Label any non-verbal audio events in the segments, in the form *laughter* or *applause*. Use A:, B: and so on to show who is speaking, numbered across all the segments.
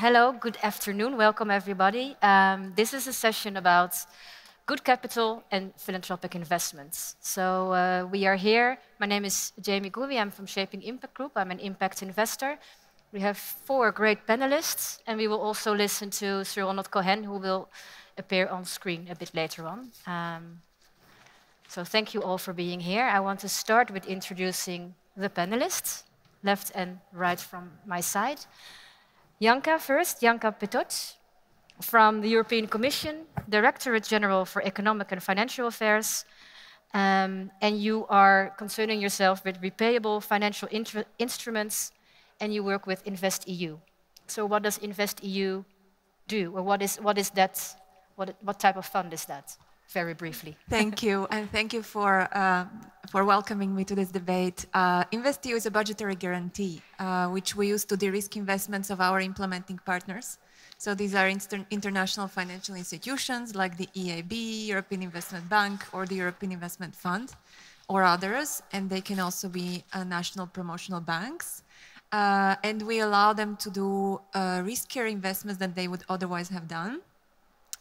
A: Hello, good afternoon. Welcome, everybody. Um, this is a session about good capital and philanthropic investments. So uh, we are here. My name is Jamie Gouy. I'm from Shaping Impact Group. I'm an impact investor. We have four great panelists, and we will also listen to Sir Ronald Cohen, who will appear on screen a bit later on. Um, so thank you all for being here. I want to start with introducing the panelists, left and right from my side. Janka first, Janka Petot, from the European Commission, Directorate General for Economic and Financial Affairs, um, and you are concerning yourself with repayable financial instruments, and you work with InvestEU. So what does InvestEU do, or what is, what is that, what, what type of fund is that? Very briefly.
B: thank you, and thank you for, uh, for welcoming me to this debate. Uh, InvestEU is a budgetary guarantee, uh, which we use to de-risk investments of our implementing partners. So these are inter international financial institutions like the EIB, European Investment Bank, or the European Investment Fund, or others, and they can also be uh, national promotional banks. Uh, and we allow them to do uh, riskier investments than they would otherwise have done,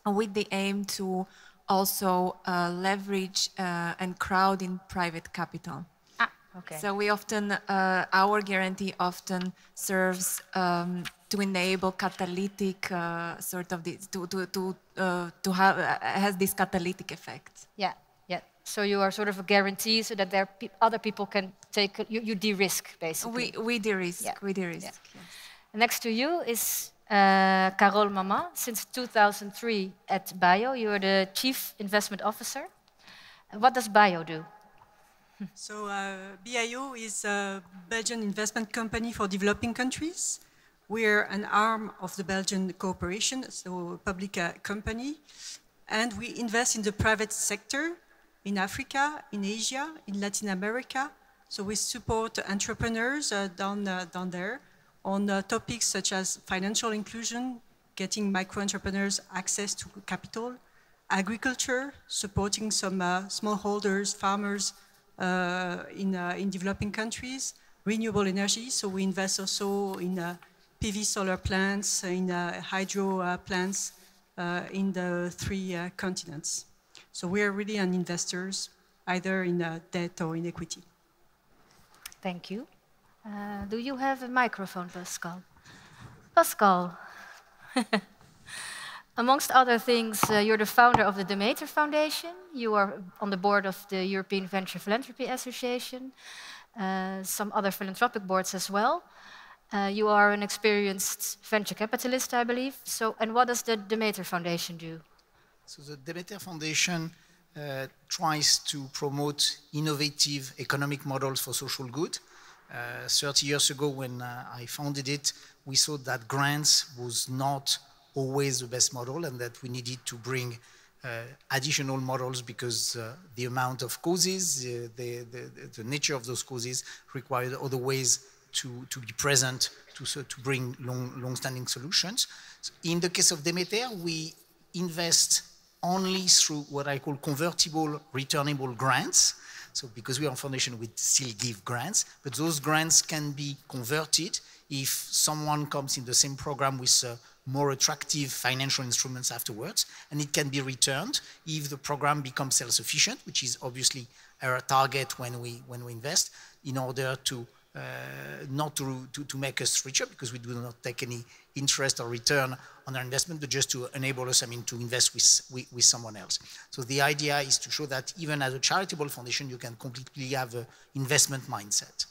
B: with the aim to also uh, leverage uh, and crowd in private capital.
A: Ah, okay.
B: So we often, uh, our guarantee often serves um, to enable catalytic uh, sort of this, to, to, to, uh, to have, uh, has this catalytic effect.
A: Yeah, yeah. So you are sort of a guarantee so that there pe other people can take, you, you de-risk basically.
B: We, we de-risk, yeah. we de-risk. Yeah. Yes.
A: Next to you is Carole Maman, since 2003 at BIO. You are the Chief Investment Officer. What does BIO do? *laughs*
C: So uh, BIO is a Belgian investment company for developing countries. We're an arm of the Belgian cooperation, so a public uh, company. And we invest in the private sector in Africa, in Asia, in Latin America. So we support entrepreneurs uh, down, uh, down there on uh, topics such as financial inclusion, getting micro-entrepreneurs access to capital, agriculture, supporting some uh, smallholders, farmers uh, in, uh, in developing countries, renewable energy, so we invest also in uh, PV solar plants, in uh, hydro plants in the three continents. So we are really an investors, either in debt or in equity.
A: Thank you. Uh, do you have a microphone, Pascal? Pascal. *laughs* Amongst other things, uh, you're the founder of the Demeter Foundation. You are on the board of the European Venture Philanthropy Association, uh, some other philanthropic boards as well. Uh, you are an experienced venture capitalist, I believe. So, and what does the Demeter Foundation do?
D: So the Demeter Foundation uh, tries to promote innovative economic models for social good. Uh, 30 years ago when uh, I founded it, we saw that grants was not always the best model and that we needed to bring uh, additional models because uh, the amount of causes, uh, the, the, the, nature of those causes required other ways to, to be present to, so to bring long, long-standing solutions. So in the case of Demeter, we invest only through what I call convertible returnable grants. So because we are a foundation, we still give grants, but those grants can be converted if someone comes in the same program with uh, more attractive financial instruments afterwards, and it can be returned if the program becomes self-sufficient, which is obviously our target when we, when we invest, in order to not to, to, to, make us richer because we do not take any interest or return on our investment, but just to enable us, I mean, to invest with, with, with, someone else. So the idea is to show that even as a charitable foundation, you can completely have an investment mindset.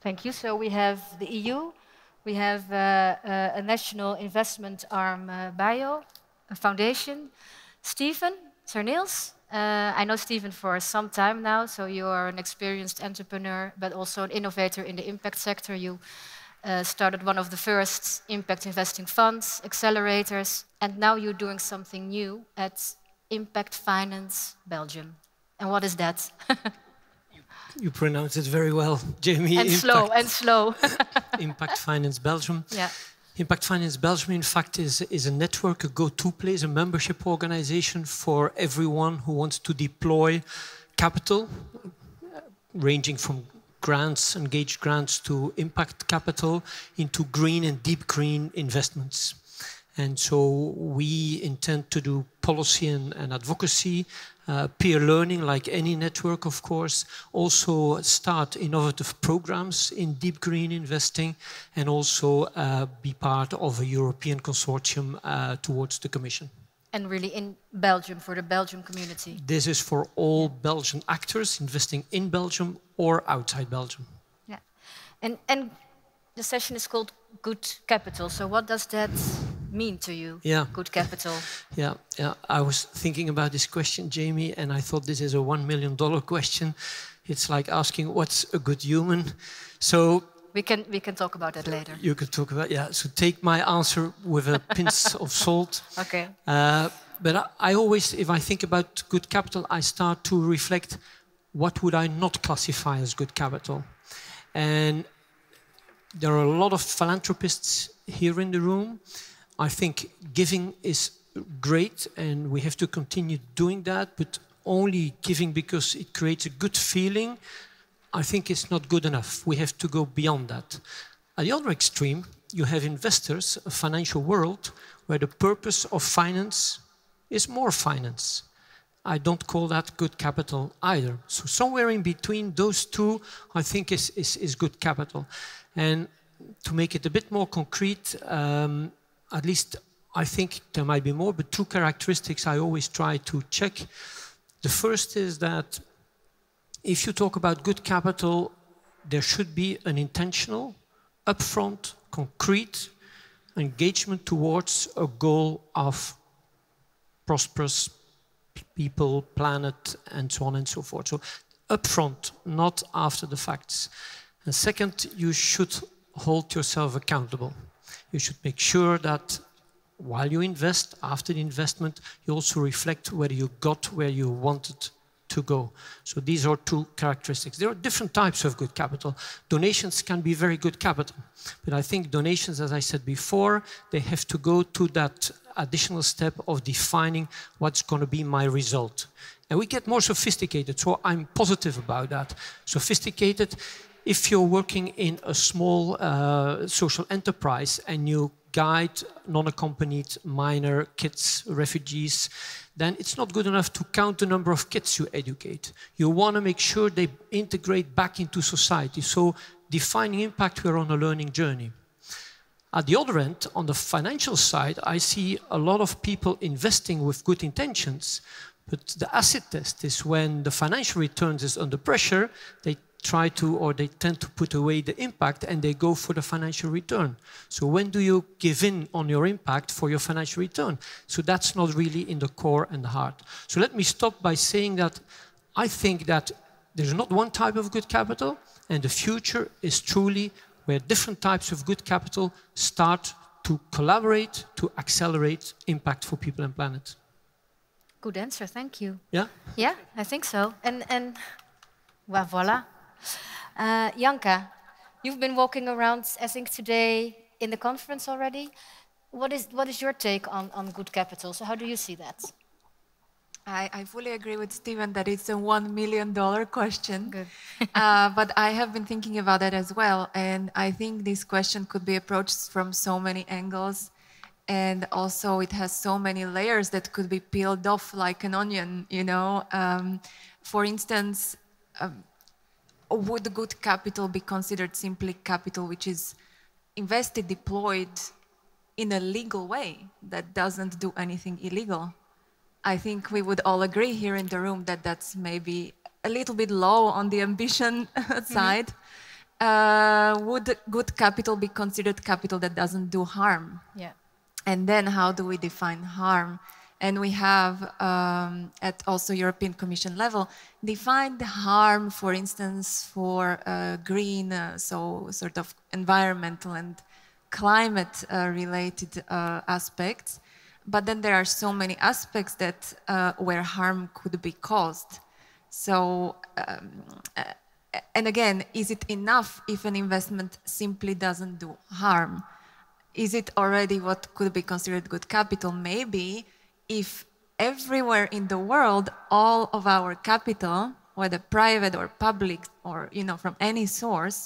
A: Thank you. So we have the EU, we have uh, uh, a national investment arm, uh, BIO, a foundation. Stephen, Sir Niels, uh, I know Stephen for some time now, so you are an experienced entrepreneur, but also an innovator in the impact sector. You uh, started one of the first impact investing funds, accelerators, and now you're doing something new at Impact Finance Belgium. And what is that? *laughs*
E: you pronounce it very well, Jamie.
A: And impact, slow, and slow. *laughs*
E: impact Finance Belgium.
A: Yeah.
E: Impact Finance Belgium, in fact, is, is a network, a go-to place, a membership organization for everyone who wants to deploy capital, ranging from grants, engaged grants to impact capital into green and deep green investments. And so we intend to do policy and, and advocacy, uh, peer learning, like any network, of course, also start innovative programs in deep green investing, and also uh, be part of a European consortium uh, towards the Commission.
A: And really in Belgium, for the Belgium community?
E: This is for all Belgian actors investing in Belgium or outside Belgium.
A: Yeah. And, and the session is called Good Capital. So what does that mean to you?
E: Yeah.
A: Good capital. *laughs*
E: Yeah, yeah. I was thinking about this question, Jamie, and I thought this is a one million dollar question. It's like asking what's a good human. So
A: we can we can talk about that later.
E: You can talk about yeah. So take my answer with a *laughs* pinch of salt.
A: Okay.
E: Uh, but I, I always, if I think about good capital, I start to reflect what would I not classify as good capital, and there are a lot of philanthropists here in the room. I think giving is great and we have to continue doing that, but only giving because it creates a good feeling, I think it's not good enough. We have to go beyond that. At the other extreme, you have investors, a financial world, where the purpose of finance is more finance. I don't call that good capital either. So somewhere in between those two, I think is, is, is good capital. And to make it a bit more concrete, um, at least I think there might be more, but two characteristics I always try to check. The first is that if you talk about good capital, there should be an intentional, upfront, concrete engagement towards a goal of prosperous people, planet, and so on and so forth. So upfront, not after the facts. And second, you should hold yourself accountable. You should make sure that while you invest, after the investment, you also reflect whether you got where you wanted to go. So these are two characteristics. There are different types of good capital. Donations can be very good capital, but I think donations, as I said before, they have to go to that additional step of defining what's going to be my result. And we get more sophisticated, so I'm positive about that. Sophisticated if you're working in a small uh, social enterprise and you guide non-accompanied minor kids, refugees, then it's not good enough to count the number of kids you educate. You want to make sure they integrate back into society. So defining impact, we're on a learning journey. At the other end, on the financial side, I see a lot of people investing with good intentions, but the acid test is when the financial returns is under pressure, they try to or they tend to put away the impact and they go for the financial return. So when do you give in on your impact for your financial return? So that's not really in the core and the heart. So let me stop by saying that I think that there's not one type of good capital and the future is truly where different types of good capital start to collaborate to accelerate impact for people and planet.
A: Good answer, thank you.
E: Yeah?
A: Yeah, I think so. And and well, voila. Uh, Janka, you've been walking around, I think, today in the conference already. What is, what is your take on, on good capital? So how do you see that?
B: I, I fully agree with Stephen that it's a $1 million question. *laughs* Uh, but I have been thinking about that as well. And I think this question could be approached from so many angles. And also it has so many layers that could be peeled off like an onion, you know. Um, for instance, um, would good capital be considered simply capital which is invested, deployed in a legal way that doesn't do anything illegal? I think we would all agree here in the room that that's maybe a little bit low on the ambition *laughs* side. Mm -hmm. uh, would good capital be considered capital that doesn't do harm?
A: Yeah.
B: And then how do we define harm? And we have, um, at also European Commission level, defined the harm, for instance, for uh, green, uh, so sort of environmental and climate-related uh, uh, aspects. But then there are so many aspects that uh, where harm could be caused. So, um, and again, is it enough if an investment simply doesn't do harm? Is it already what could be considered good capital? Maybe if everywhere in the world all of our capital whether private or public or you know from any source,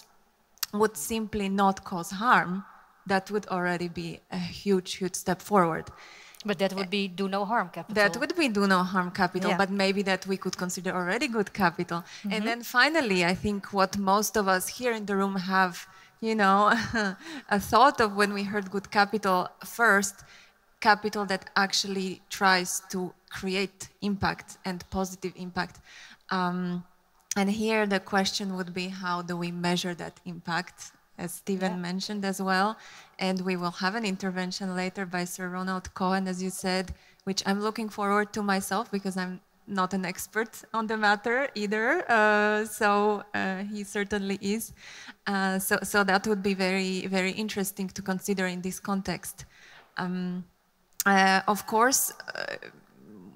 B: would simply not cause harm, that would already be a huge, huge step forward.
A: But that would be do no harm capital.
B: That would be do no harm capital,
A: Yeah.
B: but maybe that we could consider already good capital.
A: Mm-hmm.
B: And then finally, I think what most of us here in the room have, you know, *laughs* a thought of when we heard good capital first, capital that actually tries to create impact and positive impact. Um, and here the question would be how do we measure that impact, as Stephen
A: Yeah.
B: mentioned as well. And we will have an intervention later by Sir Ronald Cohen, as you said, which I'm looking forward to myself because I'm not an expert on the matter either. Uh, so uh, he certainly is. Uh, so, so that would be very, very interesting to consider in this context. Um, of course, uh,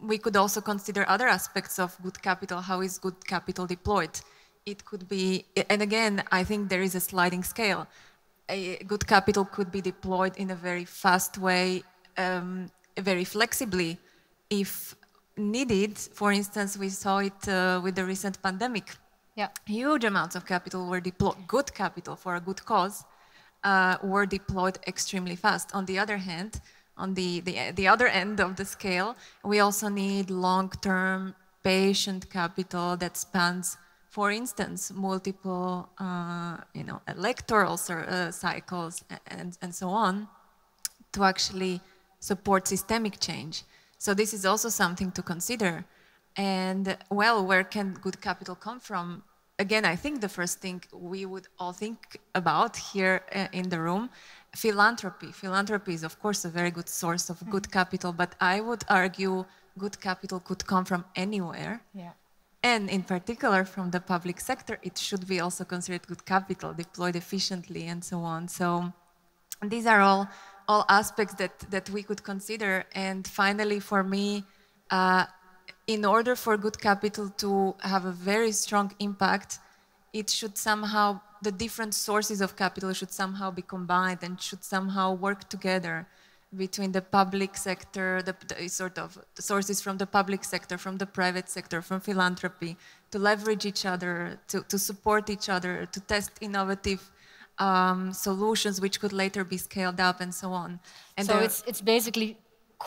B: we could also consider other aspects of good capital. How is good capital deployed? It could be, and again, I think there is a sliding scale. A good capital could be deployed in a very fast way, um, very flexibly, if needed. For instance, we saw it uh, with the recent pandemic.
A: Yeah.
B: Huge amounts of capital were deployed, good capital for a good cause, uh, were deployed extremely fast. On the other hand, on the, the, the other end of the scale, we also need long-term patient capital that spans, for instance, multiple, uh, you know, electoral uh, cycles and, and so on to actually support systemic change. So this is also something to consider. And well, where can good capital come from? Again, I think the first thing we would all think about here uh, in the room, philanthropy. Philanthropy is, of course, a very good source of good capital, but I would argue good capital could come from anywhere.
A: Yeah.
B: And in particular, from the public sector, it should be also considered good capital, deployed efficiently, and so on. So these are all all aspects that that we could consider. And finally, for me, uh, in order for good capital to have a very strong impact, it should somehow the different sources of capital should somehow be combined and should somehow work together between the public sector, the, the sort of the sources from the public sector, from the private sector, from philanthropy, to leverage each other, to, to support each other, to test innovative um, solutions which could later be scaled up and so on. And
A: so it's it's basically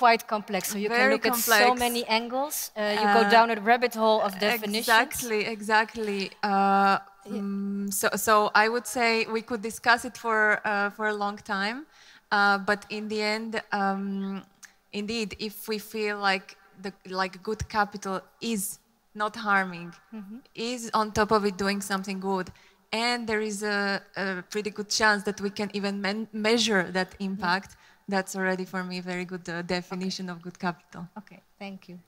A: quite complex. So you can look at so many angles. Uh, you go
B: Uh,
A: down a rabbit hole of definitions.
B: Exactly, exactly. Uh, mm, so, so I would say we could discuss it for uh, for a long time, uh, but in the end, um, indeed, if we feel like the like good capital is not harming, is on top of it doing something good, and there is a, a pretty good chance that we can even men- measure that impact. That's already for me a very good uh, definition of good capital.
A: Okay, thank you.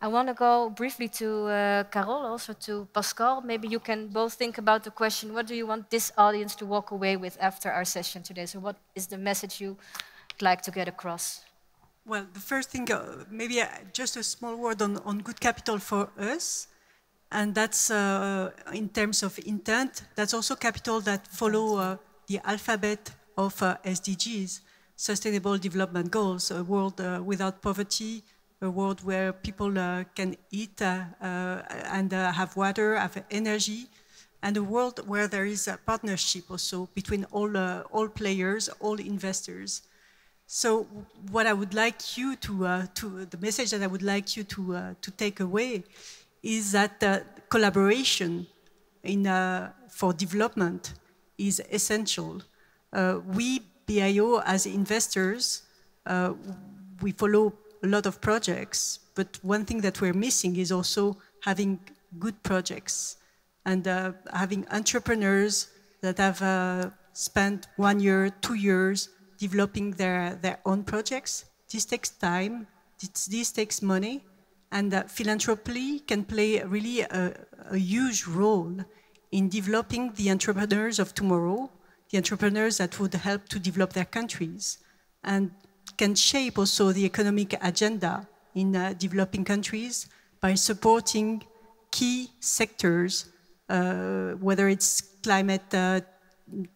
A: I want to go briefly to uh, Carol, also to Pascal. Maybe you can both think about the question what do you want this audience to walk away with after our session today? So, what is the message you'd like to get across?
C: Well, the first thing, uh, maybe uh, just a small word on, on good capital for us. And that's uh, in terms of intent, that's also capital that follow uh, the alphabet of uh, SDGs, Sustainable Development Goals, a world uh, without poverty, a world where people uh, can eat uh, and have water, have energy, and a world where there is a partnership also between all, all players, all investors. So what I would like you to, uh, to the message that I would like you to, uh, to take away is that uh, collaboration in, for development is essential. We, BIO, as investors, uh, we follow a lot of projects, but one thing that we're missing is also having good projects and uh, having entrepreneurs that have uh, spent one year, two years developing their, their own projects. This takes time, this, this takes money, and uh, philanthropy can play really a, a huge role in developing the entrepreneurs of tomorrow, the entrepreneurs that would help to develop their countries, and can shape also the economic agenda in uh, developing countries by supporting key sectors, uh, whether it's climate uh,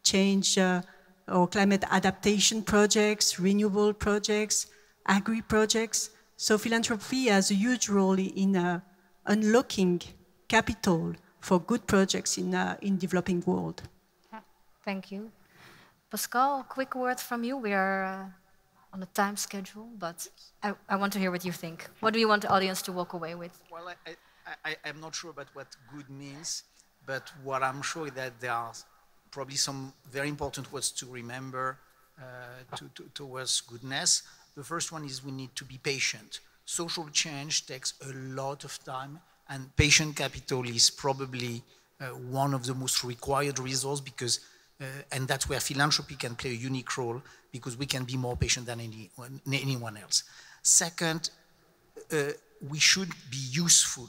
C: change uh, or climate adaptation projects, renewable projects, agri projects. So philanthropy has a huge role in uh, unlocking capital for good projects in, uh, in developing world.
A: Thank you. Pascal, quick word from you. We are uh, on a time schedule, but I, I, want to hear what you think. What do you want the audience to walk away with?
D: Well, I, I'm not sure about what good means, but what I'm sure is that there are probably some very important words to remember uh, to, to, towards goodness. The first one is we need to be patient. Social change takes a lot of time, and patient capital is probably uh, one of the most required resources because, and that's where philanthropy can play a unique role because we can be more patient than anyone, anyone else. Second, uh, we should be useful.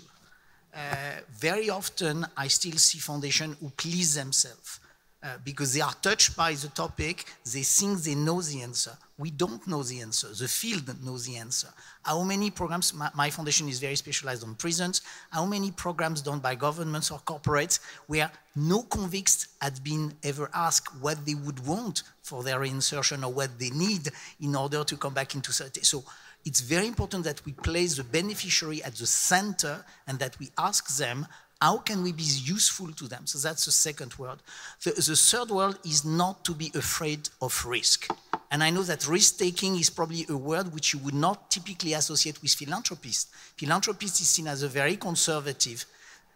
D: Uh, very often, I still see foundations who please themselves. Uh, because they are touched by the topic, they think they know the answer. We don't know the answer. The field knows the answer. How many programs, my, my, foundation is very specialized on prisons, how many programs done by governments or corporates where no convicts had been ever asked what they would want for their insertion or what they need in order to come back into society. So it's very important that we place the beneficiary at the center and that we ask them how can we be useful to them? So that's the second word. The, the third word is not to be afraid of risk. And I know that risk taking is probably a word which you would not typically associate with philanthropists. Philanthropist is seen as a very conservative,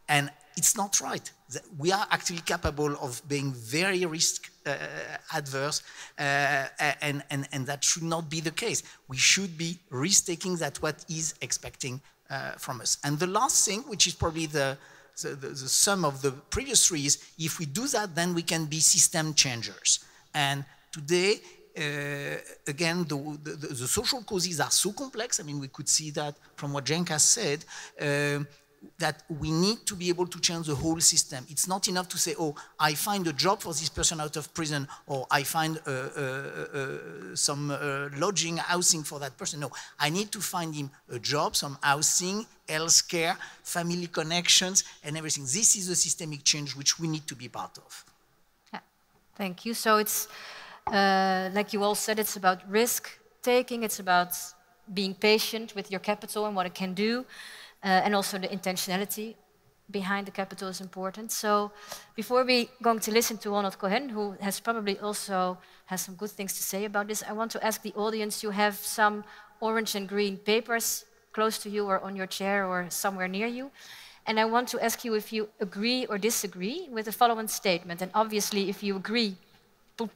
D: and it's not right. We are actually capable of being very risk uh, adverse, uh, and, and, and that should not be the case. We should be risk taking that what is expecting uh, from us. And the last thing, which is probably the, the, the, the sum of the previous three is if we do that, then we can be system changers. And today, uh, again, the, the, the, social causes are so complex. I mean, we could see that from what Jenka said. Uh, that we need to be able to change the whole system. It's not enough to say, oh, I find a job for this person out of prison, or I find uh, uh, uh, some uh, lodging, housing for that person. No, I need to find him a job, some housing, health care, family connections, and everything. This is a systemic change which we need to be part of.
A: Yeah. Thank you. So it's, uh, like you all said, it's about risk taking, it's about being patient with your capital and what it can do. Uh, and also the intentionality behind the capital is important. So before we going to listen to Ronald Cohen, who has probably also has some good things to say about this, I want to ask the audience, you have some orange and green papers close to you or on your chair or somewhere near you. And I want to ask you if you agree or disagree with the following statement. And obviously, if you agree,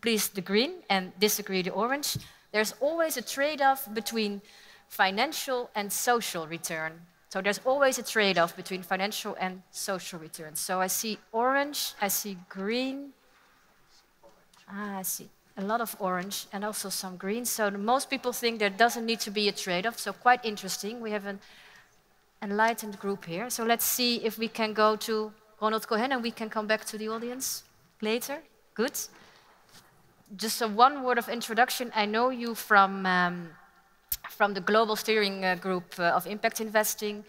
A: please the green and disagree the orange. There's always a trade-off between financial and social return. So there's always a trade-off between financial and social returns. So I see orange, I see green. Ah, I see a lot of orange and also some green. So most people think there doesn't need to be a trade-off. So quite interesting. We have an enlightened group here. So let's see if we can go to Ronald Cohen and we can come back to the audience later. Good. Just a one word of introduction. I know you from um, from the global steering uh, group uh, of impact investing.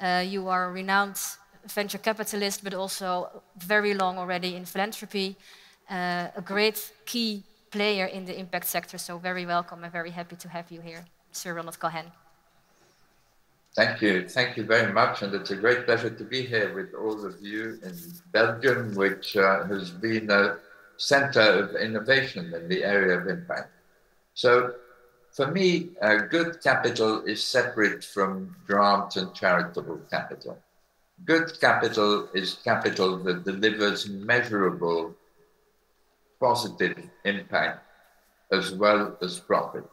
A: Uh, you are a renowned venture capitalist, but also very long already in philanthropy, a great key player in the impact sector. So very welcome and very happy to have you here, Sir Ronald Cohen.
F: Thank you. Thank you very much. And it's a great pleasure to be here with all of you in Belgium, which uh, has been a center of innovation in the area of impact. So for me, uh, good capital is separate from grant and charitable capital. Good capital is capital that delivers measurable positive impact as well as profit.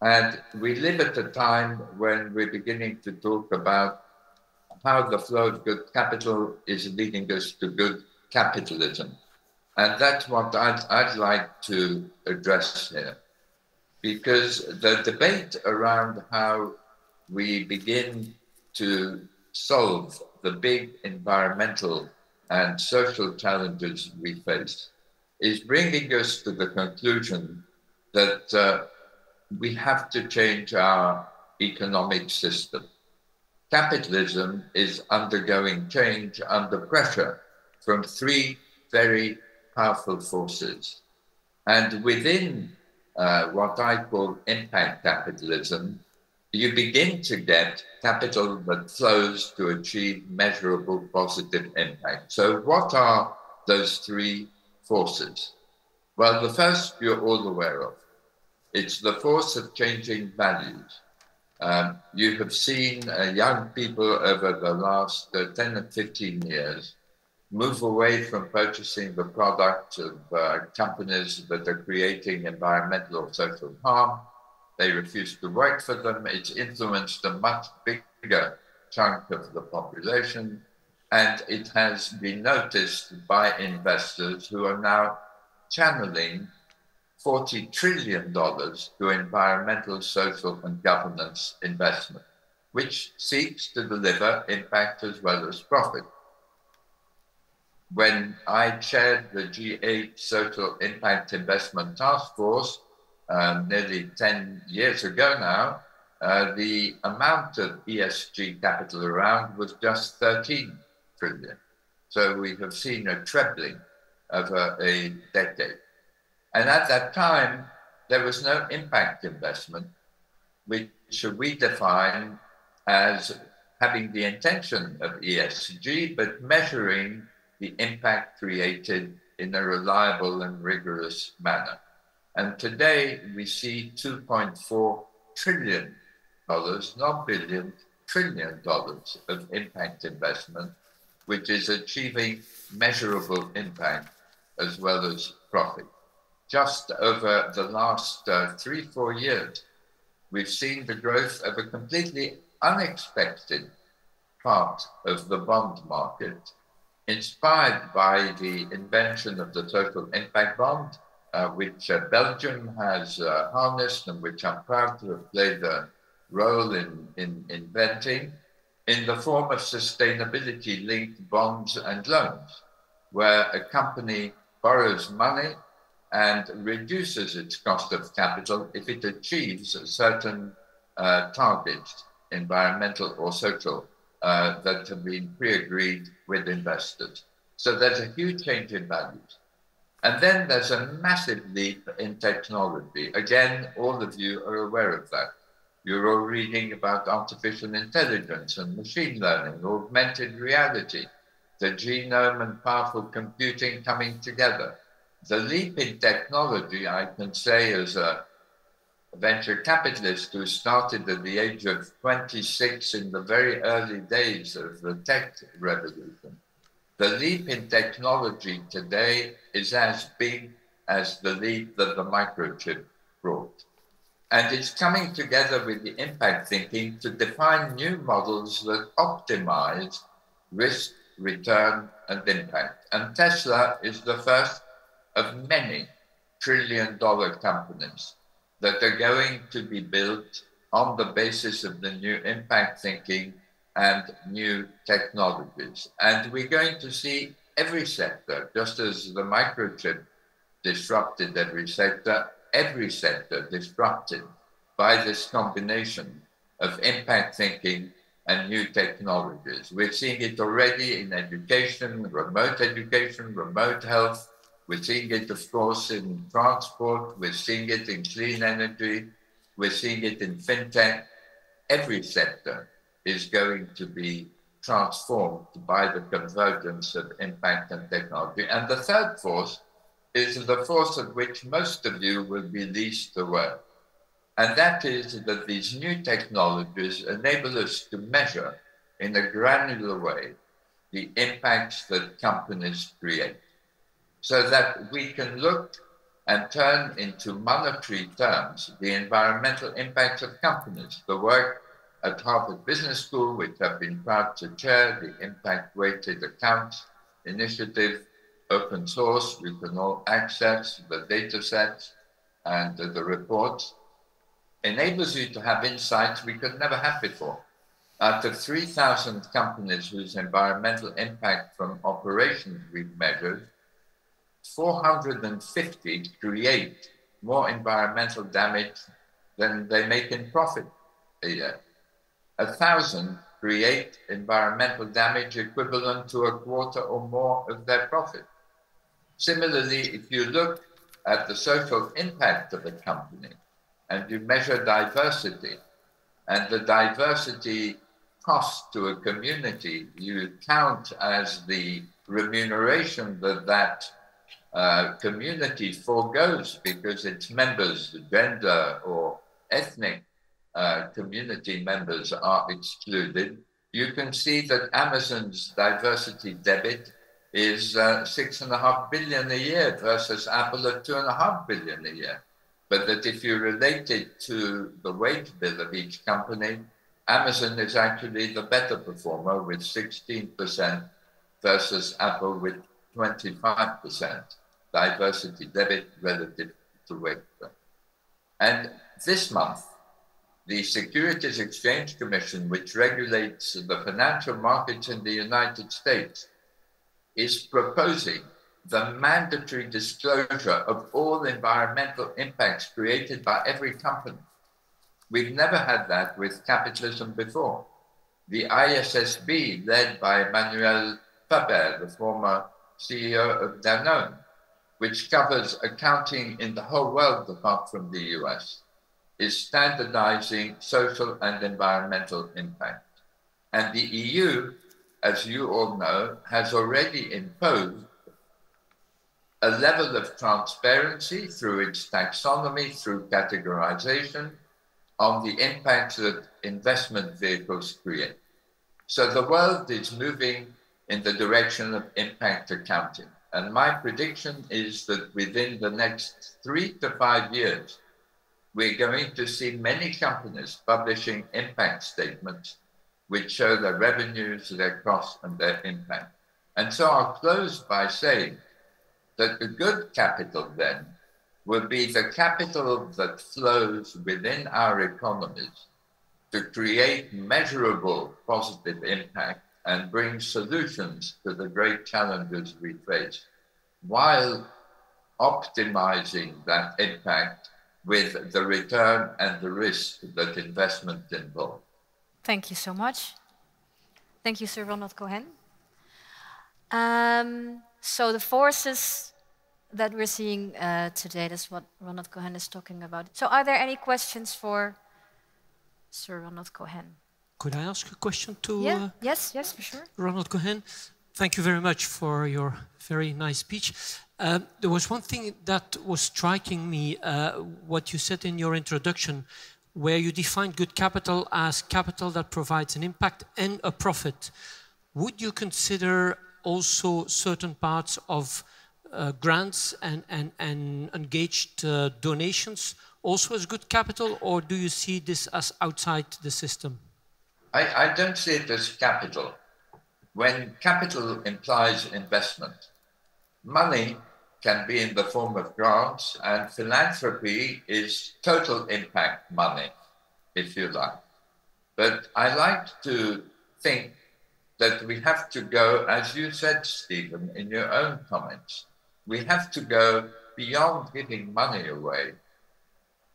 F: And we live at a time when we're beginning to talk about how the flow of good capital is leading us to good capitalism. And that's what I'd, I'd like to address here because the debate around how we begin to solve the big environmental and social challenges we face is bringing us to the conclusion that uh, we have to change our economic system. Capitalism is undergoing change under pressure from three very powerful forces. And within uh, what I call impact capitalism, you begin to get capital that flows to achieve measurable positive impact. So, what are those three forces? Well, the first you're all aware of. It's the force of changing values. Um, you have seen uh, young people over the last uh, 10 and 15 years move away from purchasing the products of uh, companies that are creating environmental or social harm they refuse to work for them. It's influenced a much bigger chunk of the population. And it has been noticed by investors who are now channeling $40 trillion to environmental, social, and governance investment, which seeks to deliver impact as well as profit. When I chaired the G8 Social Impact Investment Task Force, um, nearly 10 years ago now, uh, the amount of ESG capital around was just 13 trillion. So we have seen a trebling over a decade. And at that time, there was no impact investment, which we define as having the intention of ESG, but measuring the impact created in a reliable and rigorous manner. And today we see $2.4 trillion, not billion, trillion dollars of impact investment, which is achieving measurable impact as well as profit. Just over the last uh, three, four years, we've seen the growth of a completely unexpected part of the bond market, inspired by the invention of the total impact bond uh, which uh, Belgium has uh, harnessed and which I'm proud to have played a role in, in inventing in the form of sustainability linked bonds and loans, where a company borrows money and reduces its cost of capital if it achieves certain uh, targets, environmental or social, uh, that have been pre agreed with investors. So there's a huge change in values. And then there's a massive leap in technology. Again, all of you are aware of that. You're all reading about artificial intelligence and machine learning, augmented reality, the genome and powerful computing coming together. The leap in technology, I can say as a venture capitalist who started at the age of 26 in the very early days of the tech revolution, the leap in technology today is as big as the leap that the microchip brought. And it's coming together with the impact thinking to define new models that optimize risk, return, and impact. And Tesla is the first of many trillion dollar companies that are going to be built on the basis of the new impact thinking and new technologies. And we're going to see every sector, just as the microchip disrupted every sector, every sector disrupted by this combination of impact thinking and new technologies. We're seeing it already in education, remote education, remote health. We're seeing it, of course, in transport. We're seeing it in clean energy. We're seeing it in fintech. Every sector is going to be transformed by the convergence of impact and technology. And the third force is the force of which most of you will be least aware. And that is that these new technologies enable us to measure in a granular way the impacts that companies create so that we can look and turn into monetary terms the environmental impacts of companies, the work at Harvard Business School, which I've been proud to chair, the Impact Weighted Accounts Initiative, open source, we can all access the data sets and the reports, enables you to have insights we could never have before. Out of 3,000 companies whose environmental impact from operations we've measured, 450 create more environmental damage than they make in profit a year a thousand create environmental damage equivalent to a quarter or more of their profit. Similarly, if you look at the social impact of a company and you measure diversity, And the diversity cost to a community you count as the remuneration that that uh, community foregoes because its members, gender or ethnic uh, community members are excluded, you can see that Amazon's diversity debit is uh, six and a half billion a year versus Apple at two and a half billion a year. But that if you relate it to the wage bill of each company, Amazon is actually the better performer with 16% versus Apple with 25% diversity debit relative to bill. And this month, the Securities Exchange Commission, which regulates the financial markets in the United States, is proposing the mandatory disclosure of all environmental impacts created by every company. We've never had that with capitalism before. The ISSB, led by Manuel Faber, the former CEO of Danone, which covers accounting in the whole world apart from the US, is standardizing social and environmental impact. And the EU, as you all know, has already imposed a level of transparency through its taxonomy, through categorization, on the impacts that investment vehicles create. So the world is moving in the direction of impact accounting. And my prediction is that within the next three to five years, we're going to see many companies publishing impact statements which show their revenues, their costs, and their impact. And so I'll close by saying that the good capital then will be the capital that flows within our economies to create measurable positive impact and bring solutions to the great challenges we face while optimizing that impact with the return and the risk that investment involves.
A: Thank you so much. Thank you, Sir Ronald Cohen. Um, so the forces that we're seeing uh, today, that's what Ronald Cohen is talking about. So are there any questions for Sir Ronald Cohen?
E: Could I ask a question to
A: yeah.
E: uh,
A: yes, yes, for sure.
E: Ronald Cohen? Thank you very much for your very nice speech. Uh, there was one thing that was striking me, uh, what you said in your introduction, where you defined good capital as capital that provides an impact and a profit. Would you consider also certain parts of uh, grants and, and, and engaged uh, donations also as good capital, or do you see this as outside the system?
F: I, I don't see it as capital. When capital implies investment, money can be in the form of grants, and philanthropy is total impact money, if you like. But I like to think that we have to go, as you said, Stephen, in your own comments, we have to go beyond giving money away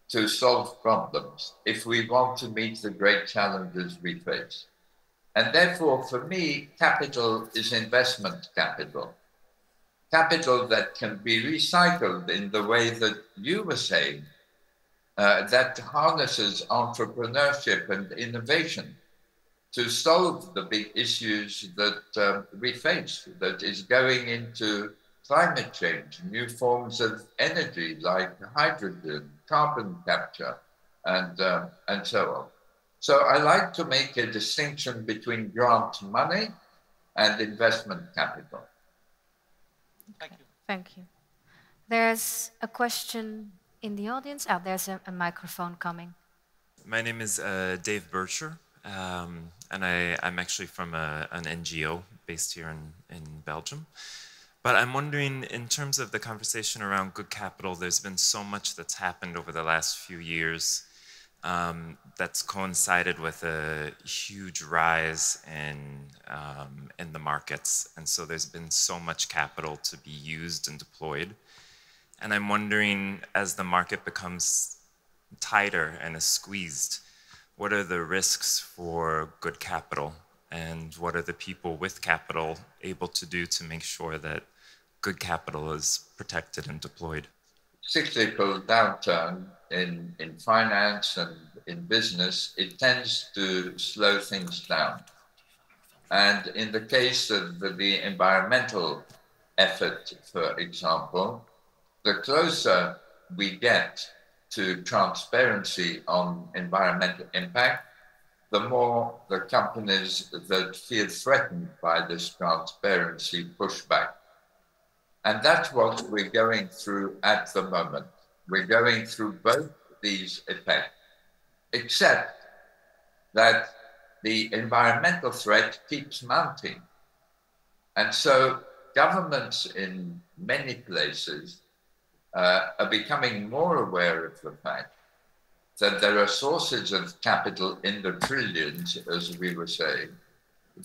F: to solve problems if we want to meet the great challenges we face. And therefore, for me, capital is investment capital. Capital that can be recycled in the way that you were saying, uh, that harnesses entrepreneurship and innovation to solve the big issues that uh, we face, that is going into climate change, new forms of energy like hydrogen, carbon capture, and, uh, and so on. So I like to make a distinction between grant money and investment capital.
A: Thank you. Thank you. There's a question in the audience. Ah, there's a, a microphone coming.
G: My name is uh, Dave Bircher, um, and I, am actually from a, an NGO based here in, in Belgium. But I'm wondering, in terms of the conversation around good capital, there's been so much that's happened over the last few years um, that's coincided with a huge rise in, um, in the markets. And so there's been so much capital to be used and deployed. And I'm wondering, as the market becomes tighter and is squeezed, what are the risks for good capital? And what are the people with capital able to do to make sure that good capital is protected and deployed?
F: cyclical downturn in, in finance and in business, it tends to slow things down. And in the case of the, the environmental effort, for example, the closer we get to transparency on environmental impact, the more the companies that feel threatened by this transparency push back. And that's what we're going through at the moment. We're going through both these effects, except that the environmental threat keeps mounting. And so governments in many places uh, are becoming more aware of the fact that there are sources of capital in the trillions, as we were saying,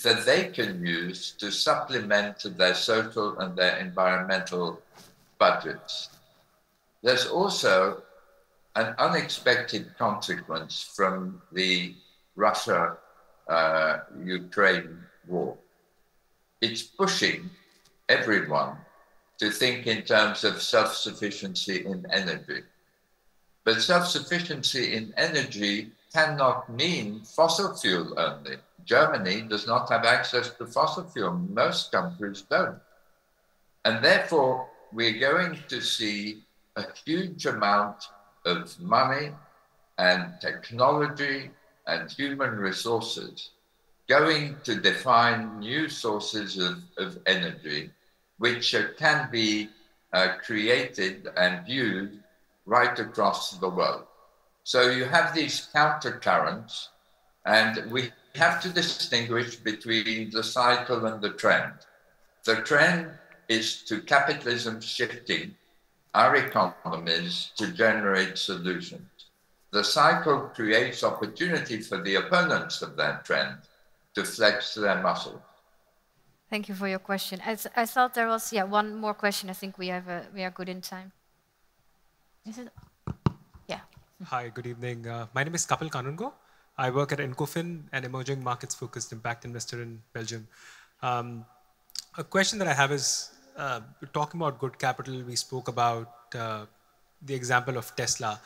F: that they can use to supplement their social and their environmental budgets. There's also an unexpected consequence from the Russia uh, Ukraine war. It's pushing everyone to think in terms of self sufficiency in energy. But self sufficiency in energy cannot mean fossil fuel only. Germany does not have access to fossil fuel, most countries don't. And therefore, we're going to see a huge amount of money and technology and human resources going to define new sources of, of energy, which uh, can be uh, created and used right across the world. So you have these counter currents, and we have to distinguish between the cycle and the trend. The trend is to capitalism shifting our economies to generate solutions. The cycle creates opportunity for the opponents of that trend to flex their muscles.
A: Thank you for your question. I, I thought there was yeah one more question. I think we have a, we are good in time. Is it?
H: Hi, good evening. Uh, my name is Kapil Kanungo. I work at Incofin, an emerging markets focused impact investor in Belgium. Um, a question that I have is uh, talking about good capital, we spoke about uh, the example of Tesla.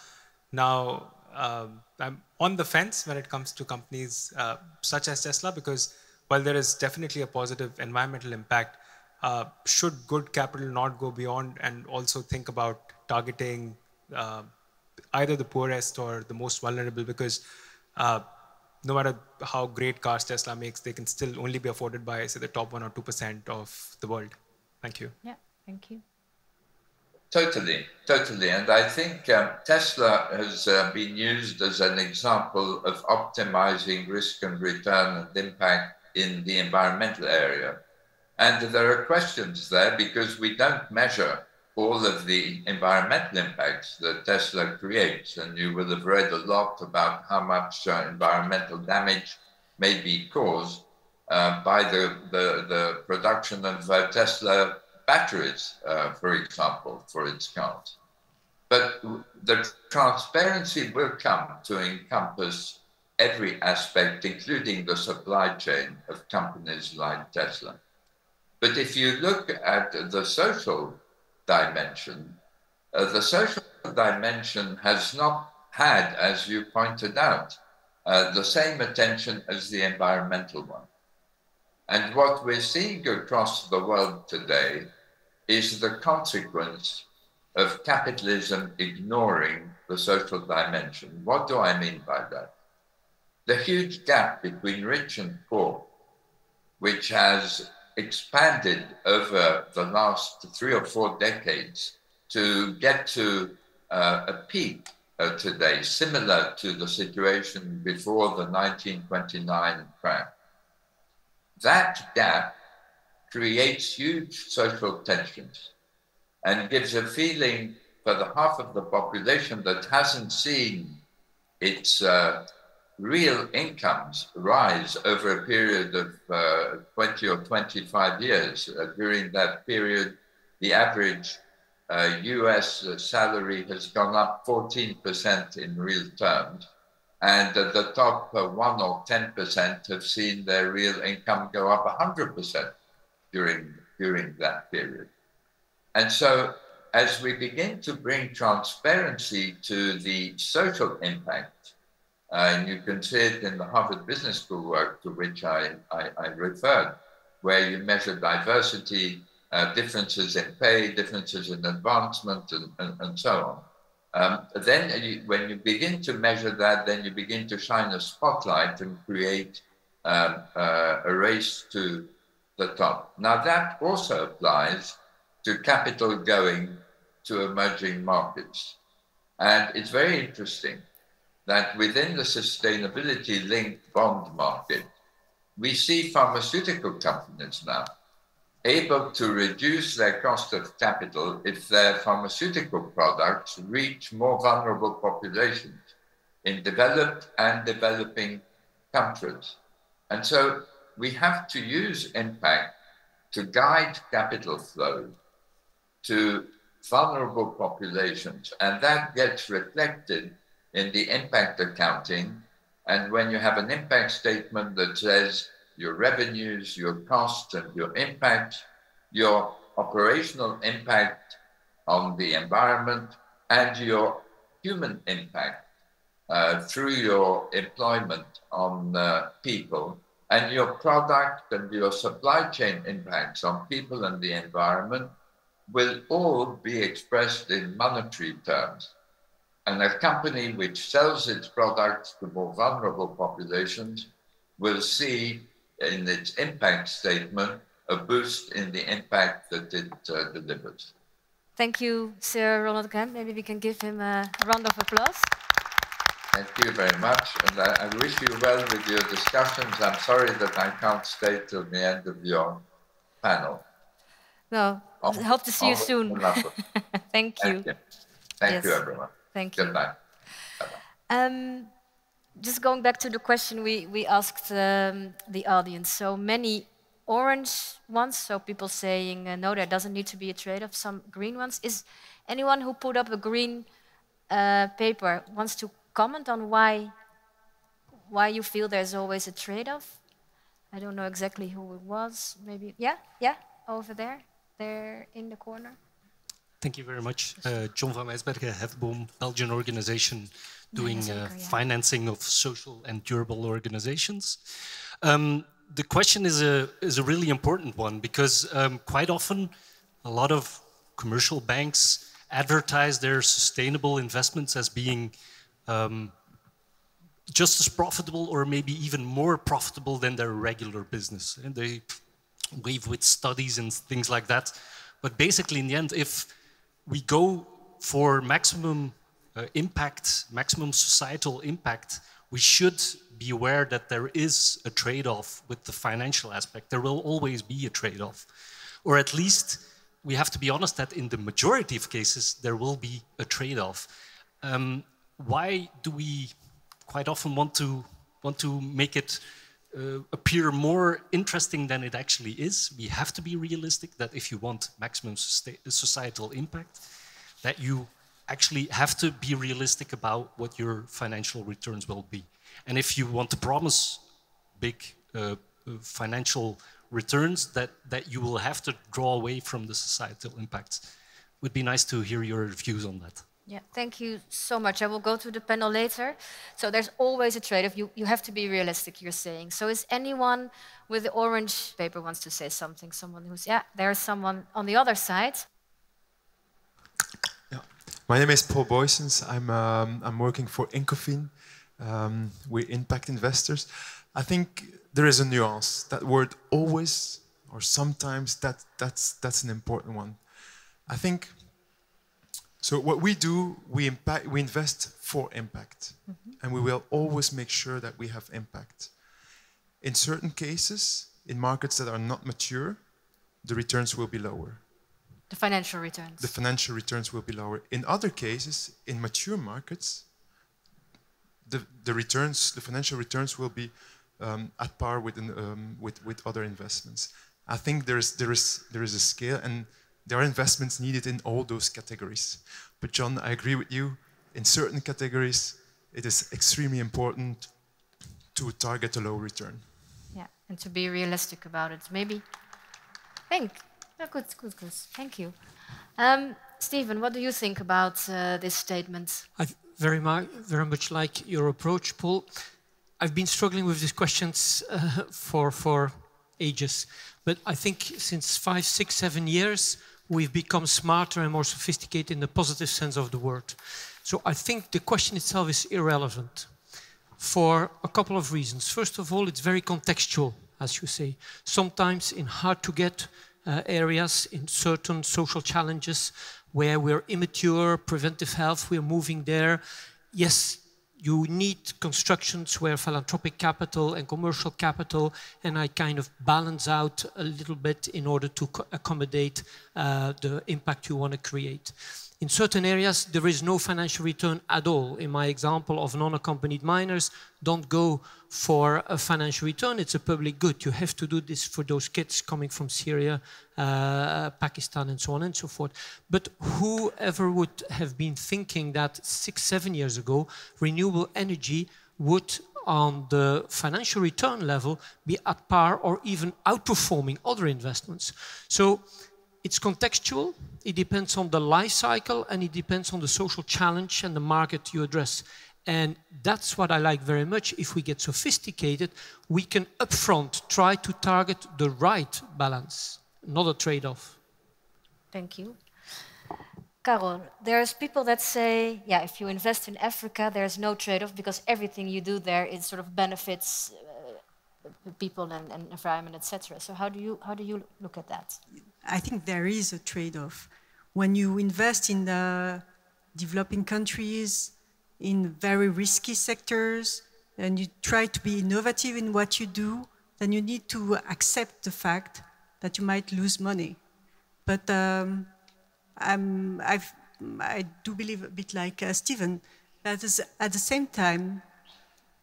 H: Now, um, I'm on the fence when it comes to companies uh, such as Tesla because while there is definitely a positive environmental impact, uh, should good capital not go beyond and also think about targeting uh, either the poorest or the most vulnerable because uh, no matter how great cars Tesla makes, they can still only be afforded by, say, the top one or 2% of the world. Thank you.
A: Yeah, thank you.
F: Totally, totally. And I think um, Tesla has uh, been used as an example of optimizing risk and return and impact in the environmental area. And there are questions there because we don't measure all of the environmental impacts that Tesla creates. And you will have read a lot about how much uh, environmental damage may be caused uh, by the, the, the, production of uh, Tesla batteries, uh, for example, for its cars. But the transparency will come to encompass every aspect, including the supply chain of companies like Tesla. But if you look at the social dimension. Uh, the social dimension has not had, as you pointed out, uh, the same attention as the environmental one. And what we're seeing across the world today is the consequence of capitalism ignoring the social dimension. What do I mean by that? The huge gap between rich and poor, which has expanded over the last three or four decades to get to uh, a peak uh, today, similar to the situation before the 1929 crash. That gap creates huge social tensions and gives a feeling for the half of the population that hasn't seen its uh, real incomes rise over a period of uh, 20 or 25 years. Uh, during that period, the average uh, US salary has gone up 14% in real terms. And the top uh, 1 or 10% have seen their real income go up 100% during, during that period. And so as we begin to bring transparency to the social impact, uh, and you can see it in the Harvard Business School work to which I, I, I referred, where you measure diversity, uh, differences in pay, differences in advancement, and, and, and so on. Um, then you, when you begin to measure that, then you begin to shine a spotlight and create um, uh, a race to the top. Now that also applies to capital going to emerging markets. And it's very interesting that within the sustainability linked bond market, we see pharmaceutical companies now able to reduce their cost of capital if their pharmaceutical products reach more vulnerable populations in developed and developing countries. And so we have to use impact to guide capital flow to vulnerable populations. And that gets reflected in the impact accounting. And when you have an impact statement that says your revenues, your costs, and your impact, your operational impact on the environment, and your human impact uh, through your employment on uh, people, and your product and your supply chain impacts on people and the environment will all be expressed in monetary terms. And a company which sells its products to more vulnerable populations will see in its impact statement a boost in the impact that it uh, delivers.
A: Thank you, Sir Ronald Cohen. Maybe we can give him a round of applause.
F: Thank you very much. And I, I wish you well with your discussions. I'm sorry that I can't stay till the end of your panel.
A: No, I hope to see you soon. *laughs* Thank you.
F: Thank you, Thank yes. you everyone.
A: Thank you.
F: Good night.
A: Um, just going back to the question we, we asked um, the audience. So many orange ones, so people saying, uh, no, there doesn't need to be a trade-off, some green ones. Is anyone who put up a green uh, paper wants to comment on why, why you feel there's always a trade-off? I don't know exactly who it was. Maybe, yeah, yeah, over there, there in the corner.
I: Thank you very much. Uh, John van Wijsbergen, Hefboom, Belgian organization doing uh, financing of social and durable organizations. Um, the question is a, is a really important one because um, quite often a lot of commercial banks advertise their sustainable investments as being um, just as profitable or maybe even more profitable than their regular business. And they wave with studies and things like that. But basically, in the end, if we go for maximum uh, impact, maximum societal impact, we should be aware that there is a trade-off with the financial aspect. There will always be a trade-off. Or at least we have to be honest that in the majority of cases, there will be a trade-off. Um, why do we quite often want to, want to make it uh, appear more interesting than it actually is? We have to be realistic that if you want maximum societal impact, that you actually have to be realistic about what your financial returns will be. And if you want to promise big uh, financial returns, that, that you will have to draw away from the societal impacts. Would be nice to hear your views on that.
A: Yeah, thank you so much. I will go to the panel later. So there's always a trade-off. You, you have to be realistic, you're saying. So is anyone with the orange paper wants to say something? Someone who's, yeah, there's someone on the other side.
J: Yeah. My name is Paul Boysens. I'm, um, I'm working for Incofin um, we impact investors. I think there is a nuance. That word always or sometimes that that's that's an important one. I think so what we do, we impact we invest for impact. Mm -hmm. And we will always make sure that we have impact. In certain cases, in markets that are not mature, the returns will be lower.
A: The financial returns.
J: The financial returns will be lower. In other cases, in mature markets, the, the returns, the financial returns will be um, at par with, um, with, with other investments. I think there is, there, is, there is a scale and there are investments needed in all those categories. But John, I agree with you, in certain categories, it is extremely important to target a low return.
A: Yeah, and to be realistic about it. Maybe think. Oh, good, good, good. Thank you. Um, Stephen, what do you think about uh, this statement?
E: I very, much, very much like your approach, Paul. I've been struggling with these questions uh, *laughs* for, for ages, but I think since five, six, seven years, we've become smarter and more sophisticated in the positive sense of the word. So I think the question itself is irrelevant for a couple of reasons. First of all, it's very contextual, as you say. Sometimes in hard to get uh, areas, in certain social challenges where we're immature, preventive health, we're moving there. Yes, you need constructions where philanthropic capital and commercial capital, and I kind of balance out a little bit in order to accommodate uh, the impact you want to create. In certain areas, there is no financial return at all. In my example of non-accompanied minors, don't go for a financial return. It's a public good. You have to do this for those kids coming from Syria, uh, Pakistan, and so on and so forth. But whoever would have been thinking that six, seven years ago, renewable energy would on the financial return level be at par or even outperforming other investments. So it's contextual, it depends on the life cycle, and it depends on the social challenge and the market you address. And that's what I like very much. If we get sophisticated, we can upfront try to target the right balance, not a trade-off.
A: Thank you. Carol, there's people that say, yeah, if you invest in Africa, there's no trade-off because everything you do there it sort of benefits uh, people and, and environment, etc. So how do you how do you look at that?
C: I think there is a trade-off. When you invest in the developing countries, in very risky sectors, and you try to be innovative in what you do, then you need to accept the fact that you might lose money. But um, i do believe a bit like uh, Stephen, that is, at the same time,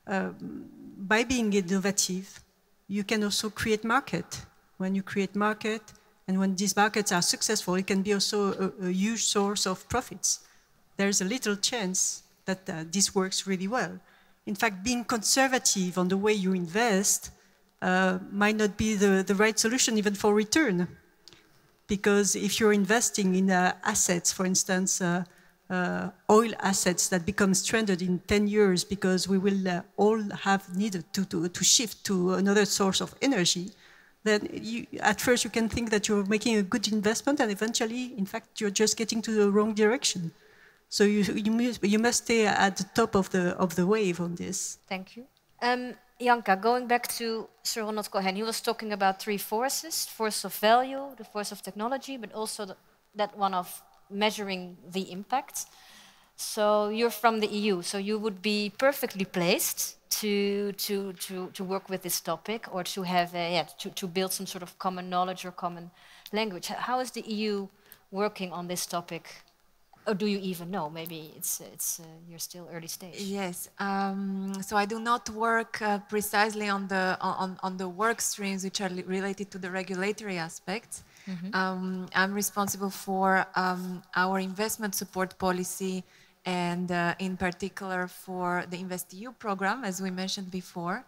C: um, by being innovative, you can also create market. When you create market, and when these markets are successful, it can be also a, a huge source of profits. There's a little chance that uh, this works really well. In fact, being conservative on the way you invest uh, might not be the, the right solution even for return. Because if you're investing in uh, assets, for instance, uh, uh, oil assets that become stranded in 10 years because we will uh, all have needed to, to, to shift to another source of energy, then you, at first you can think that you're making a good investment, and eventually, in fact, you're just getting to the wrong direction. So you, you, must, you must stay at the top of the, of the wave on this.
A: Thank you. Um, Janka, going back to Sir Ronald Cohen, he was talking about three forces, force of value, the force of technology, but also the, that one of measuring the impact. So you're from the EU, so you would be perfectly placed to, to, to, to work with this topic or to have a, yeah, to, to build some sort of common knowledge or common language. How is the EU working on this topic? Or do you even know? Maybe it's, it's uh, you're still early stage.
B: Yes. Um, so I do not work uh, precisely on the on, on the work streams which are related to the regulatory aspects. Mm -hmm. um, I'm responsible for um, our investment support policy and uh, in particular for the InvestEU program, as we mentioned before.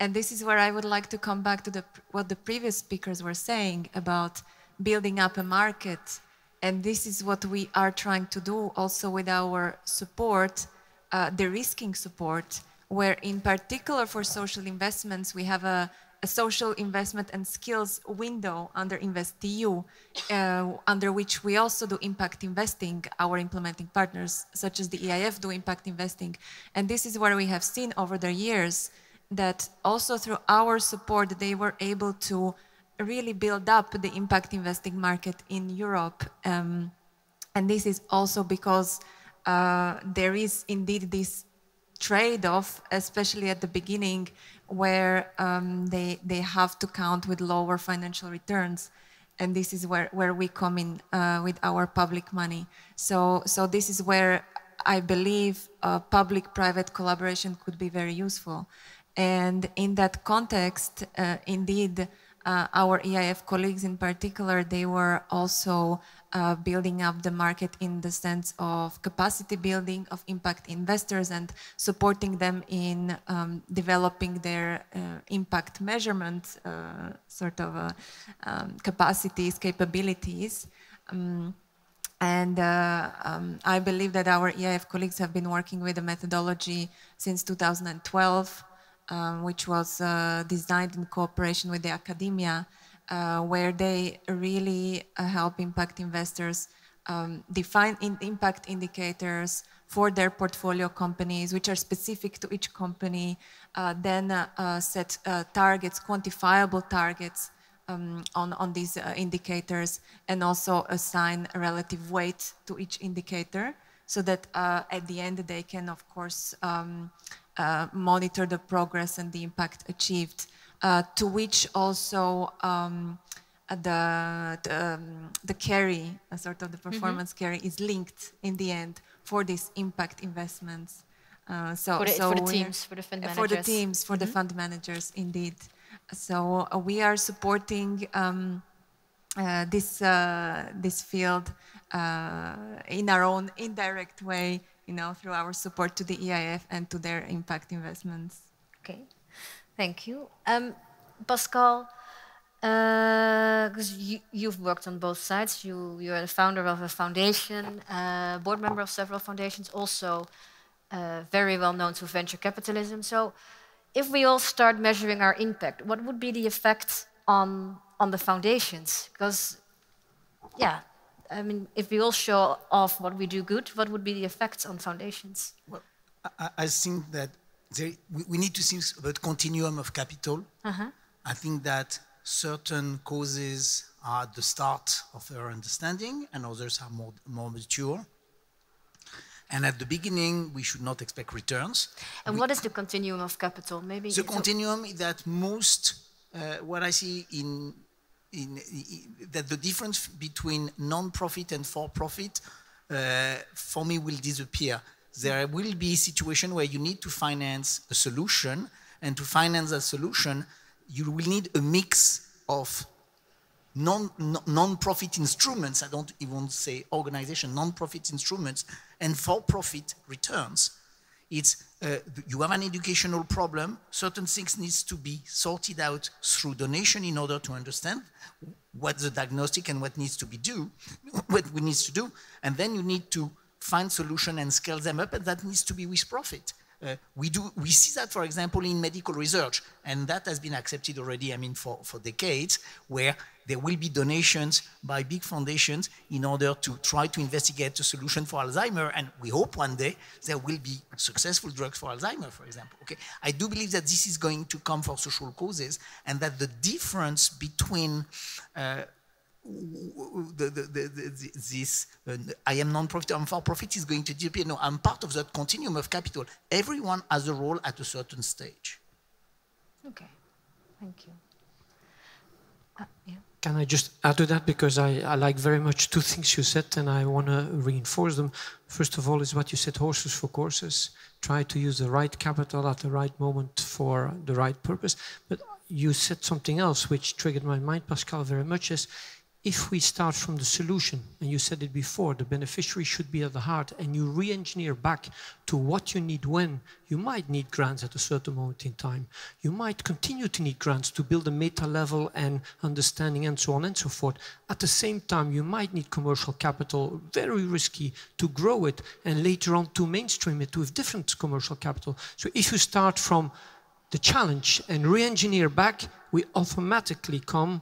B: And this is where I would like to come back to the, what the previous speakers were saying about building up a market. And this is what we are trying to do also with our support, uh, the risking support, where in particular for social investments, we have a a social investment and skills window under InvestEU, uh, under which we also do impact investing, our implementing partners, such as the EIF, do impact investing. And this is where we have seen over the years that also through our support, they were able to really build up the impact investing market in Europe. Um, and this is also because uh, there is indeed this trade-off, especially at the beginning, where um, they, they have to count with lower financial returns. And this is where, where we come in uh, with our public money. So, so this is where I believe uh, public-private collaboration could be very useful. And in that context, uh, indeed, uh, our EIF colleagues in particular, they were also uh, building up the market in the sense of capacity building of impact investors and supporting them in um, developing their uh, impact measurement uh, sort of uh, um, capacities, capabilities. Um, And uh, um, I believe that our EIF colleagues have been working with the methodology since 2012, um, which was uh, designed in cooperation with the academia, uh, where they really uh, help impact investors um, define in impact indicators for their portfolio companies, which are specific to each company, uh, then uh, set targets, quantifiable targets, um, on, on these uh, indicators and also assign a relative weight to each indicator so that uh, at the end they can, of course, um, uh, monitor the progress and the impact achieved, uh, to which also um, the, the, um, the, carry, a sort of the mm-hmm. performance mm -hmm. carry is linked in the end for these impact investments.
A: Uh, so, for the, so for the teams, for the fund managers.
B: For the teams, for mm -hmm. the mm-hmm. fund managers, indeed. So uh, we are supporting um, uh, this uh, this field uh, in our own indirect way, you know, through our support to the EIF and to their impact investments.
A: Okay, thank you, um, Pascal. Because uh, you, have worked on both sides. You you are the founder of a foundation, uh, board member of several foundations, also very well known to venture capitalism. So if we all start measuring our impact, what would be the effect on, on the foundations? Because, yeah, I mean, if we all show off what we do good, what would be the effects on foundations?
D: Well, I, I think that there, we, we, need to think about continuum of capital. Uh -huh. I think that certain causes are the start of our understanding and others are more, more mature. And at the beginning, we should not expect returns.
A: And
D: we,
A: what is the continuum of capital? Maybe
D: the continuum is that most, uh, what I see in, in, in, that the difference between non-profit and for-profit, uh, for me, will disappear. There will be a situation where you need to finance a solution, and to finance a solution, you will need a mix of non-profit instruments, I don't even say organization, non-profit instruments, and for-profit returns. It's, uh, you have an educational problem, certain things needs to be sorted out through donation in order to understand what the diagnostic and what needs to be do, what we need to do, and then you need to find solution and scale them up, and that needs to be with profit. Uh, we do we see that, for example, in medical research, and that has been accepted already. I mean, for for decades, where there will be donations by big foundations in order to try to investigate a solution for Alzheimer, and we hope one day there will be successful drugs for Alzheimer, for example. Okay, I do believe that this is going to come for social causes, and that the difference between uh, the, the, the, this uh, I am non-profit, I'm for-profit is going to disappear. No, I'm part of that continuum of capital. Everyone has a role at a certain stage.
A: Okay, thank you.
E: Can I just add to that because I, I like very much two things you said and I want to reinforce them. First of all is what you said, horses for courses. Try to use the right capital at the right moment for the right purpose. But you said something else which triggered my mind, Pascal, very much is if we start from the solution, and you said it before, the beneficiary should be at the heart, and you re-engineer back to what you need when, you might need grants at a certain moment in time. You might continue to need grants to build a meta level and understanding and so on and so forth. At the same time, you might need commercial capital, very risky, to grow it, and later on to mainstream it with different commercial capital. So if you start from the challenge and re-engineer back, we automatically come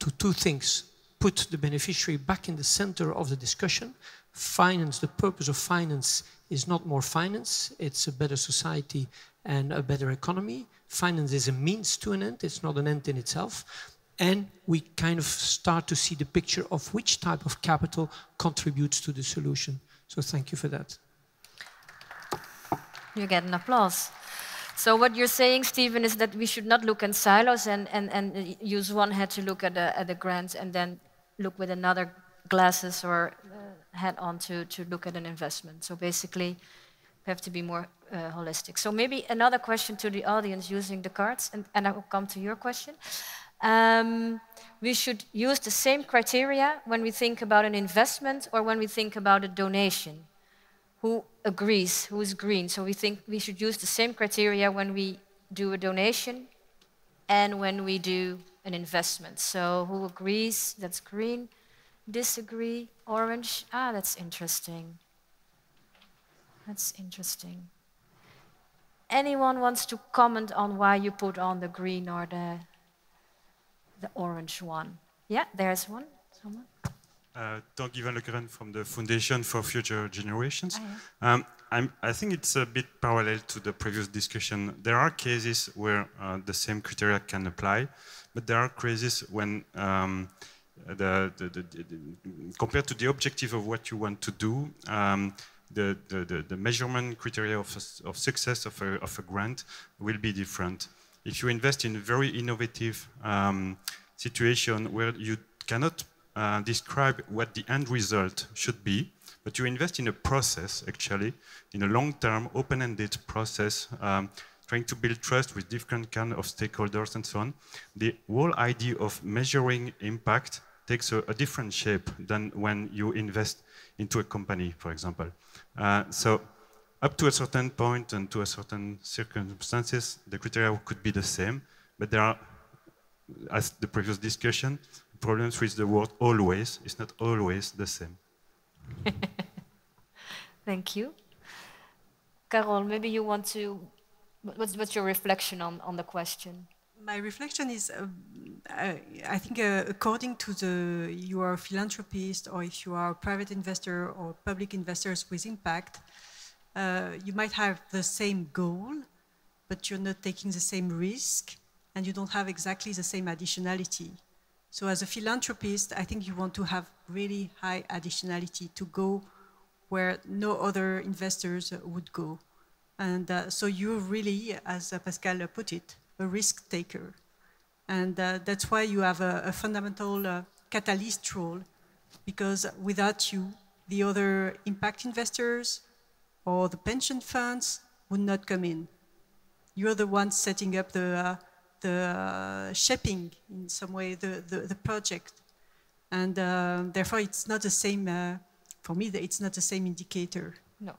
E: to two things put the beneficiary back in the center of the discussion. Finance, the purpose of finance is not more finance, it's a better society and a better economy. Finance is a means to an end, it's not an end in itself. And we kind of start to see the picture of which type of capital contributes to the solution. So thank you for that.
A: You get an applause. So what you're saying, Stephen, is that we should not look in silos and, and, and use one head to look at the, at the grants and then look with another glasses or uh, hat on to, to look at an investment. So basically, we have to be more uh, holistic. So maybe another question to the audience using the cards, and, and I will come to your question. Um, we should use the same criteria when we think about an investment or when we think about a donation. Who agrees? Who is green? So we think we should use the same criteria when we do a donation and when we do an investment. So who agrees? That's green. disagree. Orange, ah, that's interesting. That's interesting. Anyone wants to comment on why you put on the green or the, the orange one? Yeah, there's one. Someone.
K: Uh, Dag Ivan from the Foundation for Future Generations. Oh, yeah. um, i think it's a bit parallel to the previous discussion. There are cases where uh, the same criteria can apply, but there are cases when um, the, the, the, compared to the objective of what you want to do, um, the, the, measurement criteria of, of success of a, of a, grant will be different. If you invest in a very innovative um, situation where you cannot uh, describe what the end result should be, but you invest in a process, actually, in a long-term, open-ended process, um, trying to build trust with different kind of stakeholders and so on. The whole idea of measuring impact takes a, a different shape than when you invest into a company, for example. Uh, so up to a certain point and to a certain circumstances, the criteria could be the same, but there are, as the previous discussion, problems with the word always. It's not always the same. *laughs*
A: Thank you. Carol, maybe you want to, what's, what's your reflection on, on the question?
C: My reflection is, uh, I, I think uh, according to the, you are a philanthropist or if you are a private investor or public investors with impact, uh, you might have the same goal, but you're not taking the same risk and you don't have exactly the same additionality. So as a philanthropist, I think you want to have really high additionality to go where no other investors would go. And uh, so you're really, as Pascal put it, a risk taker. And uh, that's why you have a, a fundamental uh, catalyst role, because without you, the other impact investors or the pension funds would not come in. You're the ones setting up the uh, the uh, shaping in some way the, the, the project. And uh, therefore, it's not the same, uh, for me, it's not the same indicator.
A: No.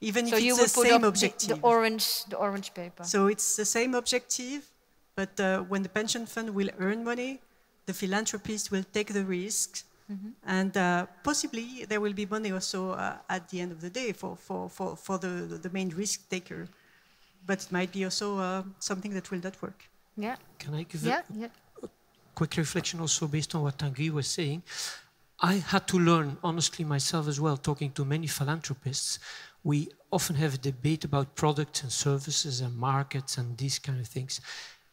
C: Even
A: so
C: if it's the same objective.
A: The, the, orange, the orange paper.
C: So it's the same objective, but uh, when the pension fund will earn money, the philanthropist will take the risk, mm -hmm. and uh, possibly there will be money also uh, at the end of the day for, for, for, for the, the main risk taker. But it might be also something that will not work.
A: Yeah.
E: Can I give
A: yeah,
E: a,
A: yeah.
E: a quick reflection also based on what Tanguy was saying? I had to learn, honestly, myself as well, talking to many philanthropists. We often have a debate about products and services and markets and these kind of things.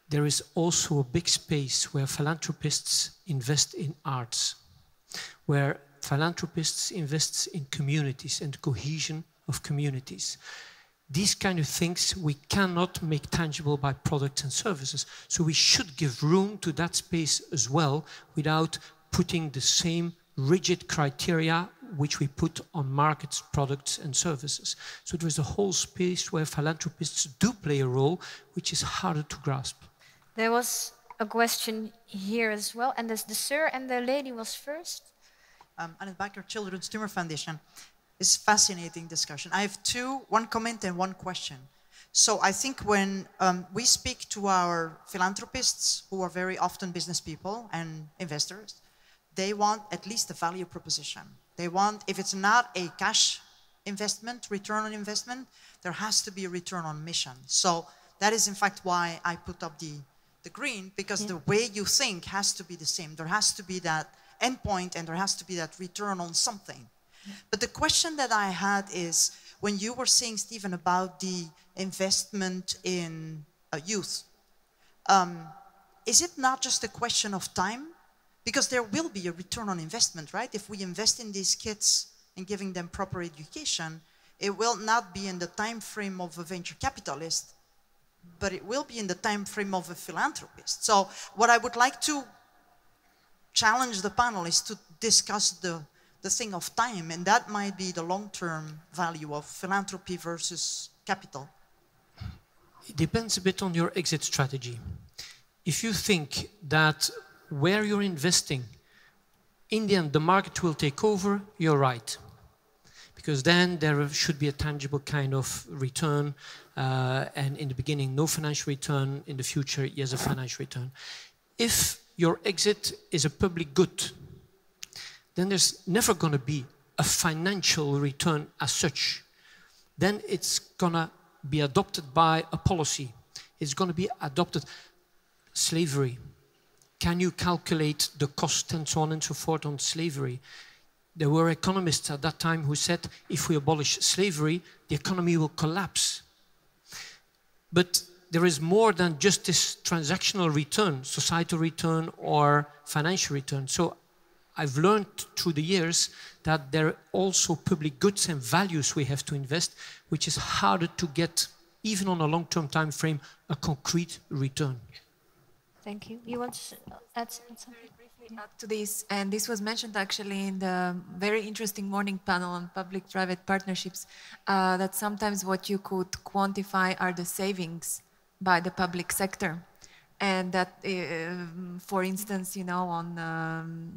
E: There is also a big space where philanthropists invest in arts, where philanthropists invest in communities and cohesion of communities these kind of things we cannot make tangible by products and services. So we should give room to that space as well without putting the same rigid criteria which we put on markets, products and services. So there is a whole space where philanthropists do play a role which is harder to grasp.
A: There was a question here as well, and the, the sir and the lady was first.
L: Um, Annette Bakker, Children's Tumor Foundation. It's fascinating discussion. I have two, one comment and one question. So I think when um, we speak to our philanthropists, who are very often business people and investors, they want at least a value proposition. They want, if it's not a cash investment, return on investment, there has to be a return on mission. So that is in fact why I put up the, the green, because yeah. the way you think has to be the same. There has to be that endpoint and there has to be that return on something. But the question that I had is when you were saying, Stephen, about the investment in uh, youth, um, is it not just a question of time? Because there will be a return on investment, right? If we invest in these kids and giving them proper education, it will not be in the time frame of a venture capitalist, but it will be in the time frame of a philanthropist. So what I would like to challenge the panel is to discuss the the thing of time, and that might be the long-term value of philanthropy versus capital.
E: It depends a bit on your exit strategy. If you think that where you're investing, in the end, the market will take over, you're right. Because then there should be a tangible kind of return, uh, and in the beginning, no financial return, in the future, yes, a financial return. If your exit is a public good, then there's never going to be a financial return as such. Then it's going to be adopted by a policy. It's going to be adopted slavery. Can you calculate the cost and so on and so forth on slavery? There were economists at that time who said if we abolish slavery, the economy will collapse. But there is more than just this transactional return, societal return or financial return. So I've learned through the years that there are also public goods and values we have to invest, which is harder to get, even on a long-term time frame, a concrete return.
A: Thank you. You want to add something?
B: Add to this, and this was mentioned actually in the very interesting morning panel on public-private partnerships, uh, that sometimes what you could quantify are the savings by the public sector and that, uh, for instance, you know, on um,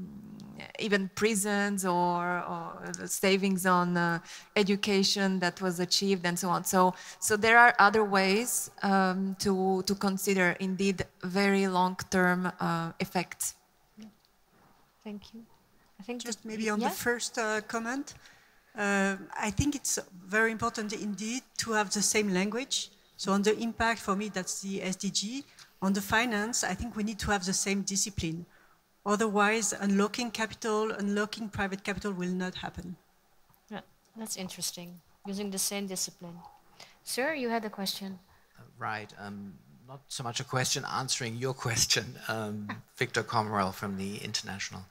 B: even prisons or, or, savings on uh, education that was achieved and so on. So, so there are other ways um, to to consider indeed very long-term uh, effects.
A: Thank you. I think
C: just maybe on yeah? the first uh, comment. Uh, I think it's very important indeed to have the same language. So on the impact, for me, that's the SDG on the finance, I think we need to have the same discipline. Otherwise, unlocking capital, unlocking private capital will not happen.
A: Yeah, that's interesting. Using the same discipline. Sir, you had a question.
M: Uh, right. Um, not so much a question, answering your question. Um, *laughs* Victor Comerel from the International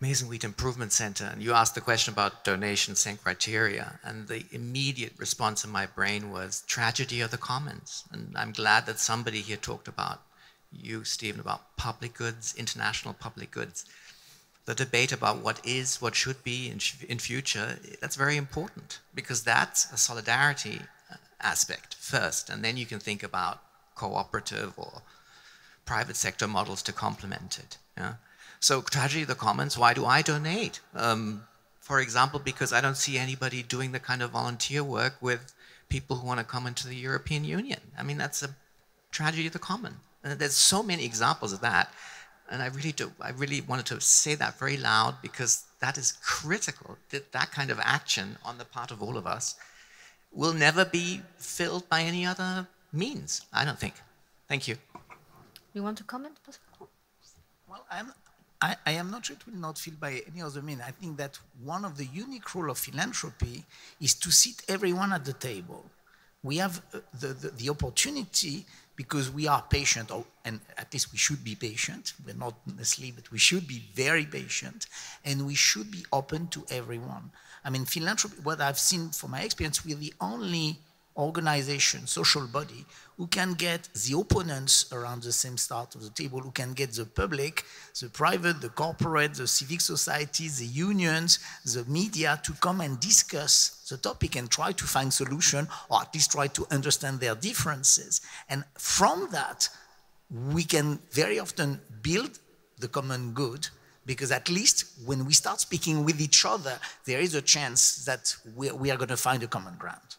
M: And Wheat Improvement Center, and you asked the question about donations and criteria, and the immediate response in my brain was tragedy of the commons. And I'm glad that somebody here talked about you, Stephen, about public goods, international public goods. The debate about what is, what should be in, in future, that's very important because that's a solidarity uh, aspect first, and then you can think about cooperative or private sector models to complement it. Yeah? So tragedy of the commons, why do I donate? Um, for example, because I don't see anybody doing the kind of volunteer work with people who want to come into the European Union. I mean, that's a tragedy of the common. And there's so many examples of that. And I really do, I really wanted to say that very loud because that is critical, that that kind of action on the part of all of us will never be filled by any other means, I don't think. Thank you.
A: You want to comment?
D: Well, I'm, I, I, am not sure it will not feel by any other means. I think that one of the unique role of philanthropy is to sit everyone at the table. We have uh, the, the, the, opportunity because we are patient, or, and at least we should be patient. We're not necessarily, but we should be very patient, and we should be open to everyone. I mean, philanthropy, what I've seen from my experience, we're the only organization, social body, who can get the opponents around the same start of the table, who can get the public, the private, the corporate, the civic societies, the unions, the media to come and discuss the topic and try to find solution or at least try to understand their differences. And from that, we can very often build the common good because at least when we start speaking with each other, there is a chance that we, we are going to find a common ground.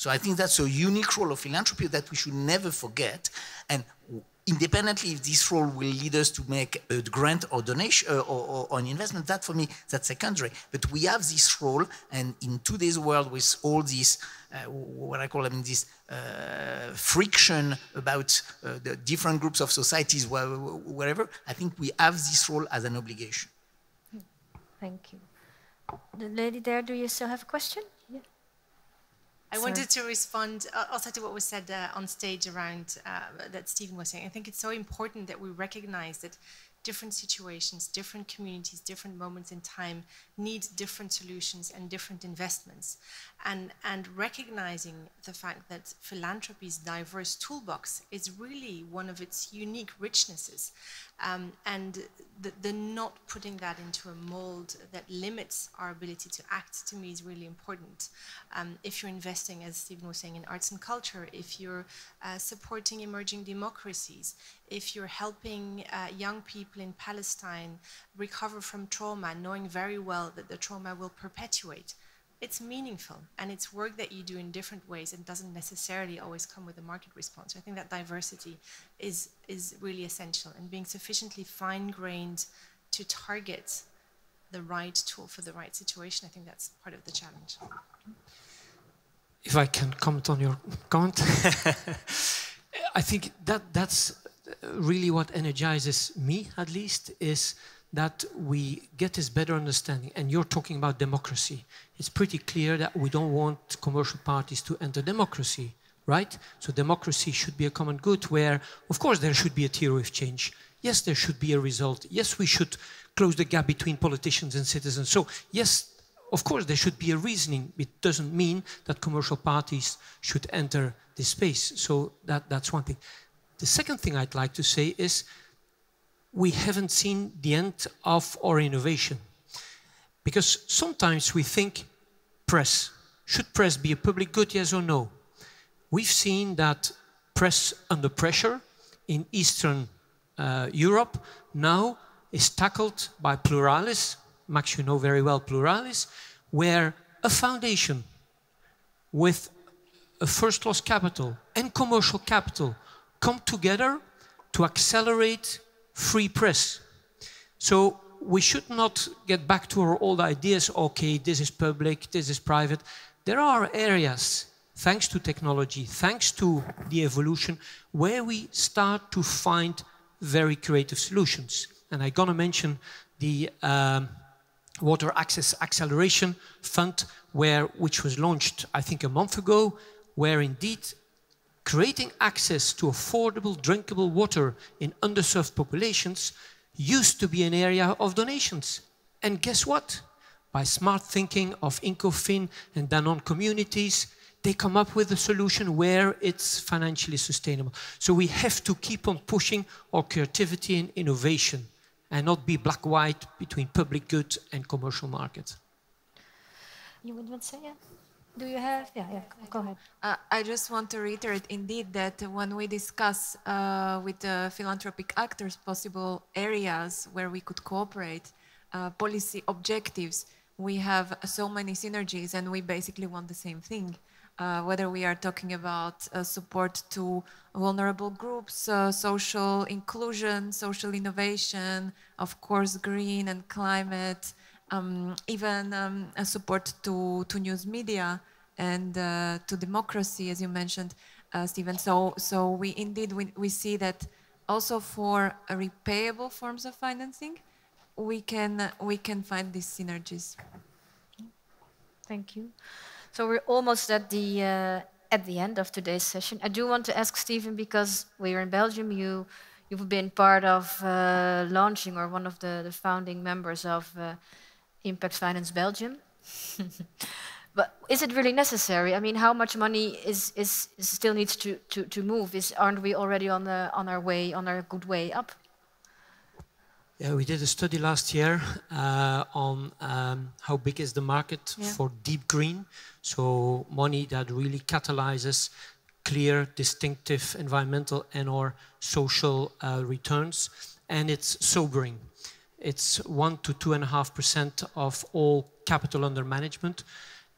D: So I think that's a unique role of philanthropy that we should never forget. And independently if this role will lead us to make a grant or donation uh, or, or, an investment, that for me, that's secondary. But we have this role, and in today's world with all this, uh, what I call I mean, this uh, friction about uh, the different groups of societies, wherever, I think we have this role as an obligation.
A: Thank you. The lady there, do you still have a question?
N: I Sorry. wanted to respond uh, also to what was said uh, on stage around uh, that Stephen was saying. I think it's so important that we recognize that different situations, different communities, different moments in time need different solutions and different investments. And, and recognizing the fact that philanthropy's diverse toolbox is really one of its unique richnesses. Um, and the, the, not putting that into a mold that limits our ability to act to me is really important. Um, if you're investing, as Stephen was saying, in arts and culture, if you're uh, supporting emerging democracies, if you're helping uh, young people in Palestine recover from trauma, knowing very well that the trauma will perpetuate, it's meaningful and it's work that you do in different ways and doesn't necessarily always come with a market response. I think that diversity is, is really essential and being sufficiently fine-grained to target the right tool for the right situation. I think that's part of the challenge.
E: If I can comment on your comment, *laughs* I think that that's really what energizes me, at least, is that we get this better understanding. And you're talking about democracy. It's pretty clear that we don't want commercial parties to enter democracy, right? So democracy should be a common good where, of course, there should be a theory of change. Yes, there should be a result. Yes, we should close the gap between politicians and citizens. So, yes, of course, there should be a reasoning. It doesn't mean that commercial parties should enter this space. So that, that's one thing. The second thing I'd like to say is we haven't seen the end of our innovation. Because sometimes we think press. Should press be a public good, yes or no? We've seen that press under pressure in Eastern uh, Europe now is tackled by Pluralis. Max, you know very well Pluralis, where a foundation with a first loss capital and commercial capital come together to accelerate free press. So we should not get back to our old ideas, okay, this is public, this is private. There are areas, thanks to technology, thanks to the evolution, where we start to find very creative solutions. And I'm gonna mention the um, Water Access Acceleration Fund, where, which was launched, I think, a month ago, where indeed creating access to affordable drinkable water in underserved populations used to be an area of donations. And guess what? By smart thinking of Incofin and Danone communities, they come up with a solution where it's financially sustainable. So we have to keep on pushing our creativity and innovation and not be black-white between public good and commercial market.
A: You would say, yeah? Do you have? Yeah, yeah, go ahead.
B: Uh, I just want to reiterate indeed that when we discuss uh, with the philanthropic actors possible areas where we could cooperate, uh, policy objectives, we have so many synergies and we basically want the same thing. Uh, whether we are talking about uh, support to vulnerable groups, uh, social inclusion, social innovation, of course, green and climate, um, even um, support to, to news media and uh, to democracy, as you mentioned, uh, Stephen. So, so we indeed we, we see that also for repayable forms of financing, we can we can find these synergies.
A: Thank you. So we're almost at the uh, at the end of today's session. I do want to ask Stephen because we're in Belgium. You you've been part of uh, launching or one of the, the founding members of uh, Impact Finance Belgium. *laughs* but is it really necessary? I mean, how much money is, is, still needs to, to, to move? Is, aren't we already on, the, on our way, on our good way up?
E: Yeah, we did a study last year uh, on um, how big is the market yeah. for deep green, so money that really catalyzes clear, distinctive environmental and or social uh, returns, and it's sobering. It's one to two and a half percent of all capital under management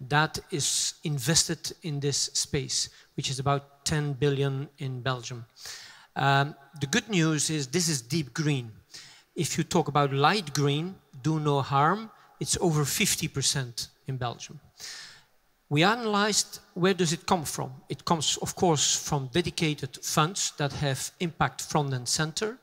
E: that is invested in this space, which is about 10 billion in Belgium. Um, the good news is this is deep green. If you talk about light green, do no harm, it's over 50% in Belgium. We analyzed where does it come from. It comes, of course, from dedicated funds that have impact front and center,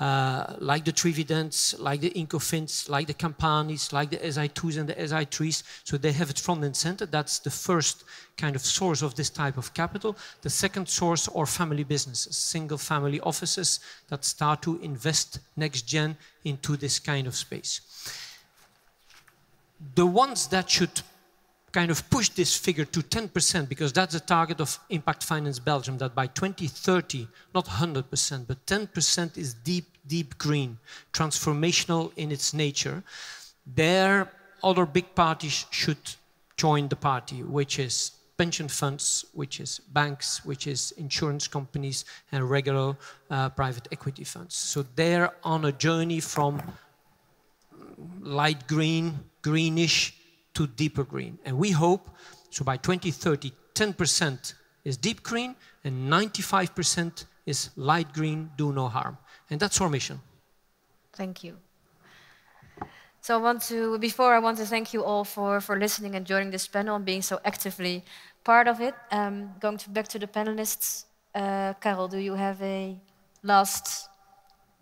E: uh, like the Trividents, like the Incofins, like the Kampanis, like the SI2s and the SI3s. So they have it front and center. That's the first kind of source of this type of capital. The second source are family businesses, single family offices that start to invest next gen into this kind of space. The ones that should kind of push this figure to 10% because that's the target of Impact Finance Belgium, that by 2030, not 100%, but 10% is deep, deep green, transformational in its nature. There, other big parties should join the party, which is pension funds, which is banks, which is insurance companies, and regular uh, private equity funds. So they're on a journey from light green, greenish, to deeper green. And we hope, so by 2030, 10% is deep green and 95% is light green, do no harm. And that's our mission.
A: Thank you. So I want to, before I want to thank you all for, for listening and joining this panel and being so actively part of it. Um, going to back to the panelists, uh, Carol, do you have a last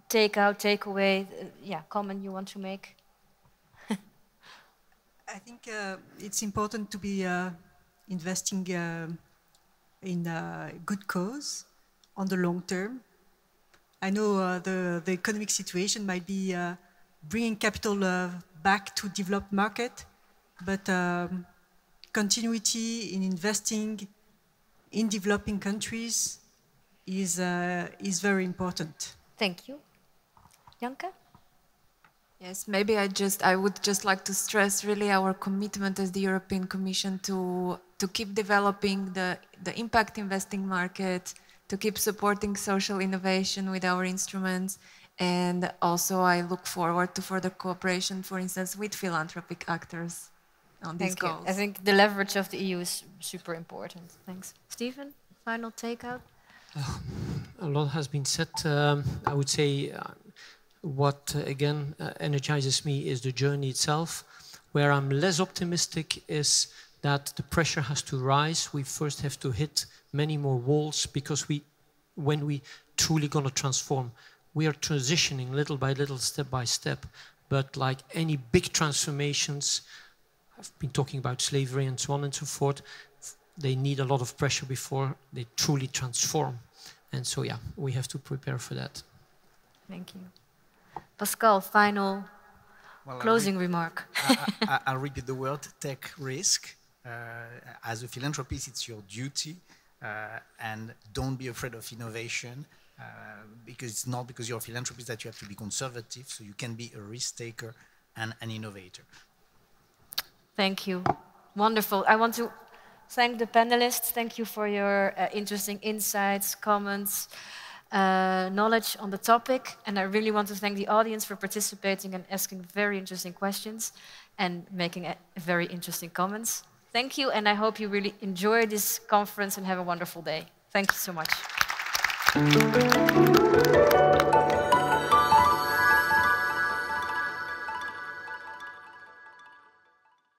A: takeout, takeaway, uh, yeah, comment you want to make? *laughs*
C: I think uh, it's important to be uh, investing uh, in a good cause on the long term. I know uh, the, the economic situation might be uh, bringing capital uh, back to developed market, but um, continuity in investing in developing countries is, is very important.
A: Thank you. Janka?
B: Yes, maybe I just I would just like to stress really our commitment as the European Commission to to keep developing the the impact investing market, to keep supporting social innovation with our instruments, and also I look forward to further cooperation, for instance, with philanthropic actors on
A: Thank
B: these
A: you.
B: goals.
A: I think the leverage of the EU is super important. Thanks, Stephen. Final takeout.
E: a lot has been said. Um, I would say. Uh, what uh, again uh, energizes me is the journey itself. Where I'm less optimistic is that the pressure has to rise. We first have to hit many more walls because we, when we truly going to transform, we are transitioning little by little, step by step. But like any big transformations, I've been talking about slavery and so on and so forth, they need a lot of pressure before they truly transform. And so, yeah, we have to prepare for that.
A: Thank you. Pascal, final well, closing
D: I'll
A: remark. *laughs*
D: I, will repeat the word take risk. Uh, as a philanthropist, it's your duty. Uh, and don't be afraid of innovation uh, because it's not because you're a philanthropist that you have to be conservative. So you can be a risk taker and an innovator.
A: Thank you. Wonderful. I want to thank the panelists. Thank you for your uh, interesting insights, comments uh, knowledge on the topic. And I really want to thank the audience for participating and asking very interesting questions and making very interesting comments. Thank you, and I hope you really enjoy this conference and have a wonderful day. Thank you so much.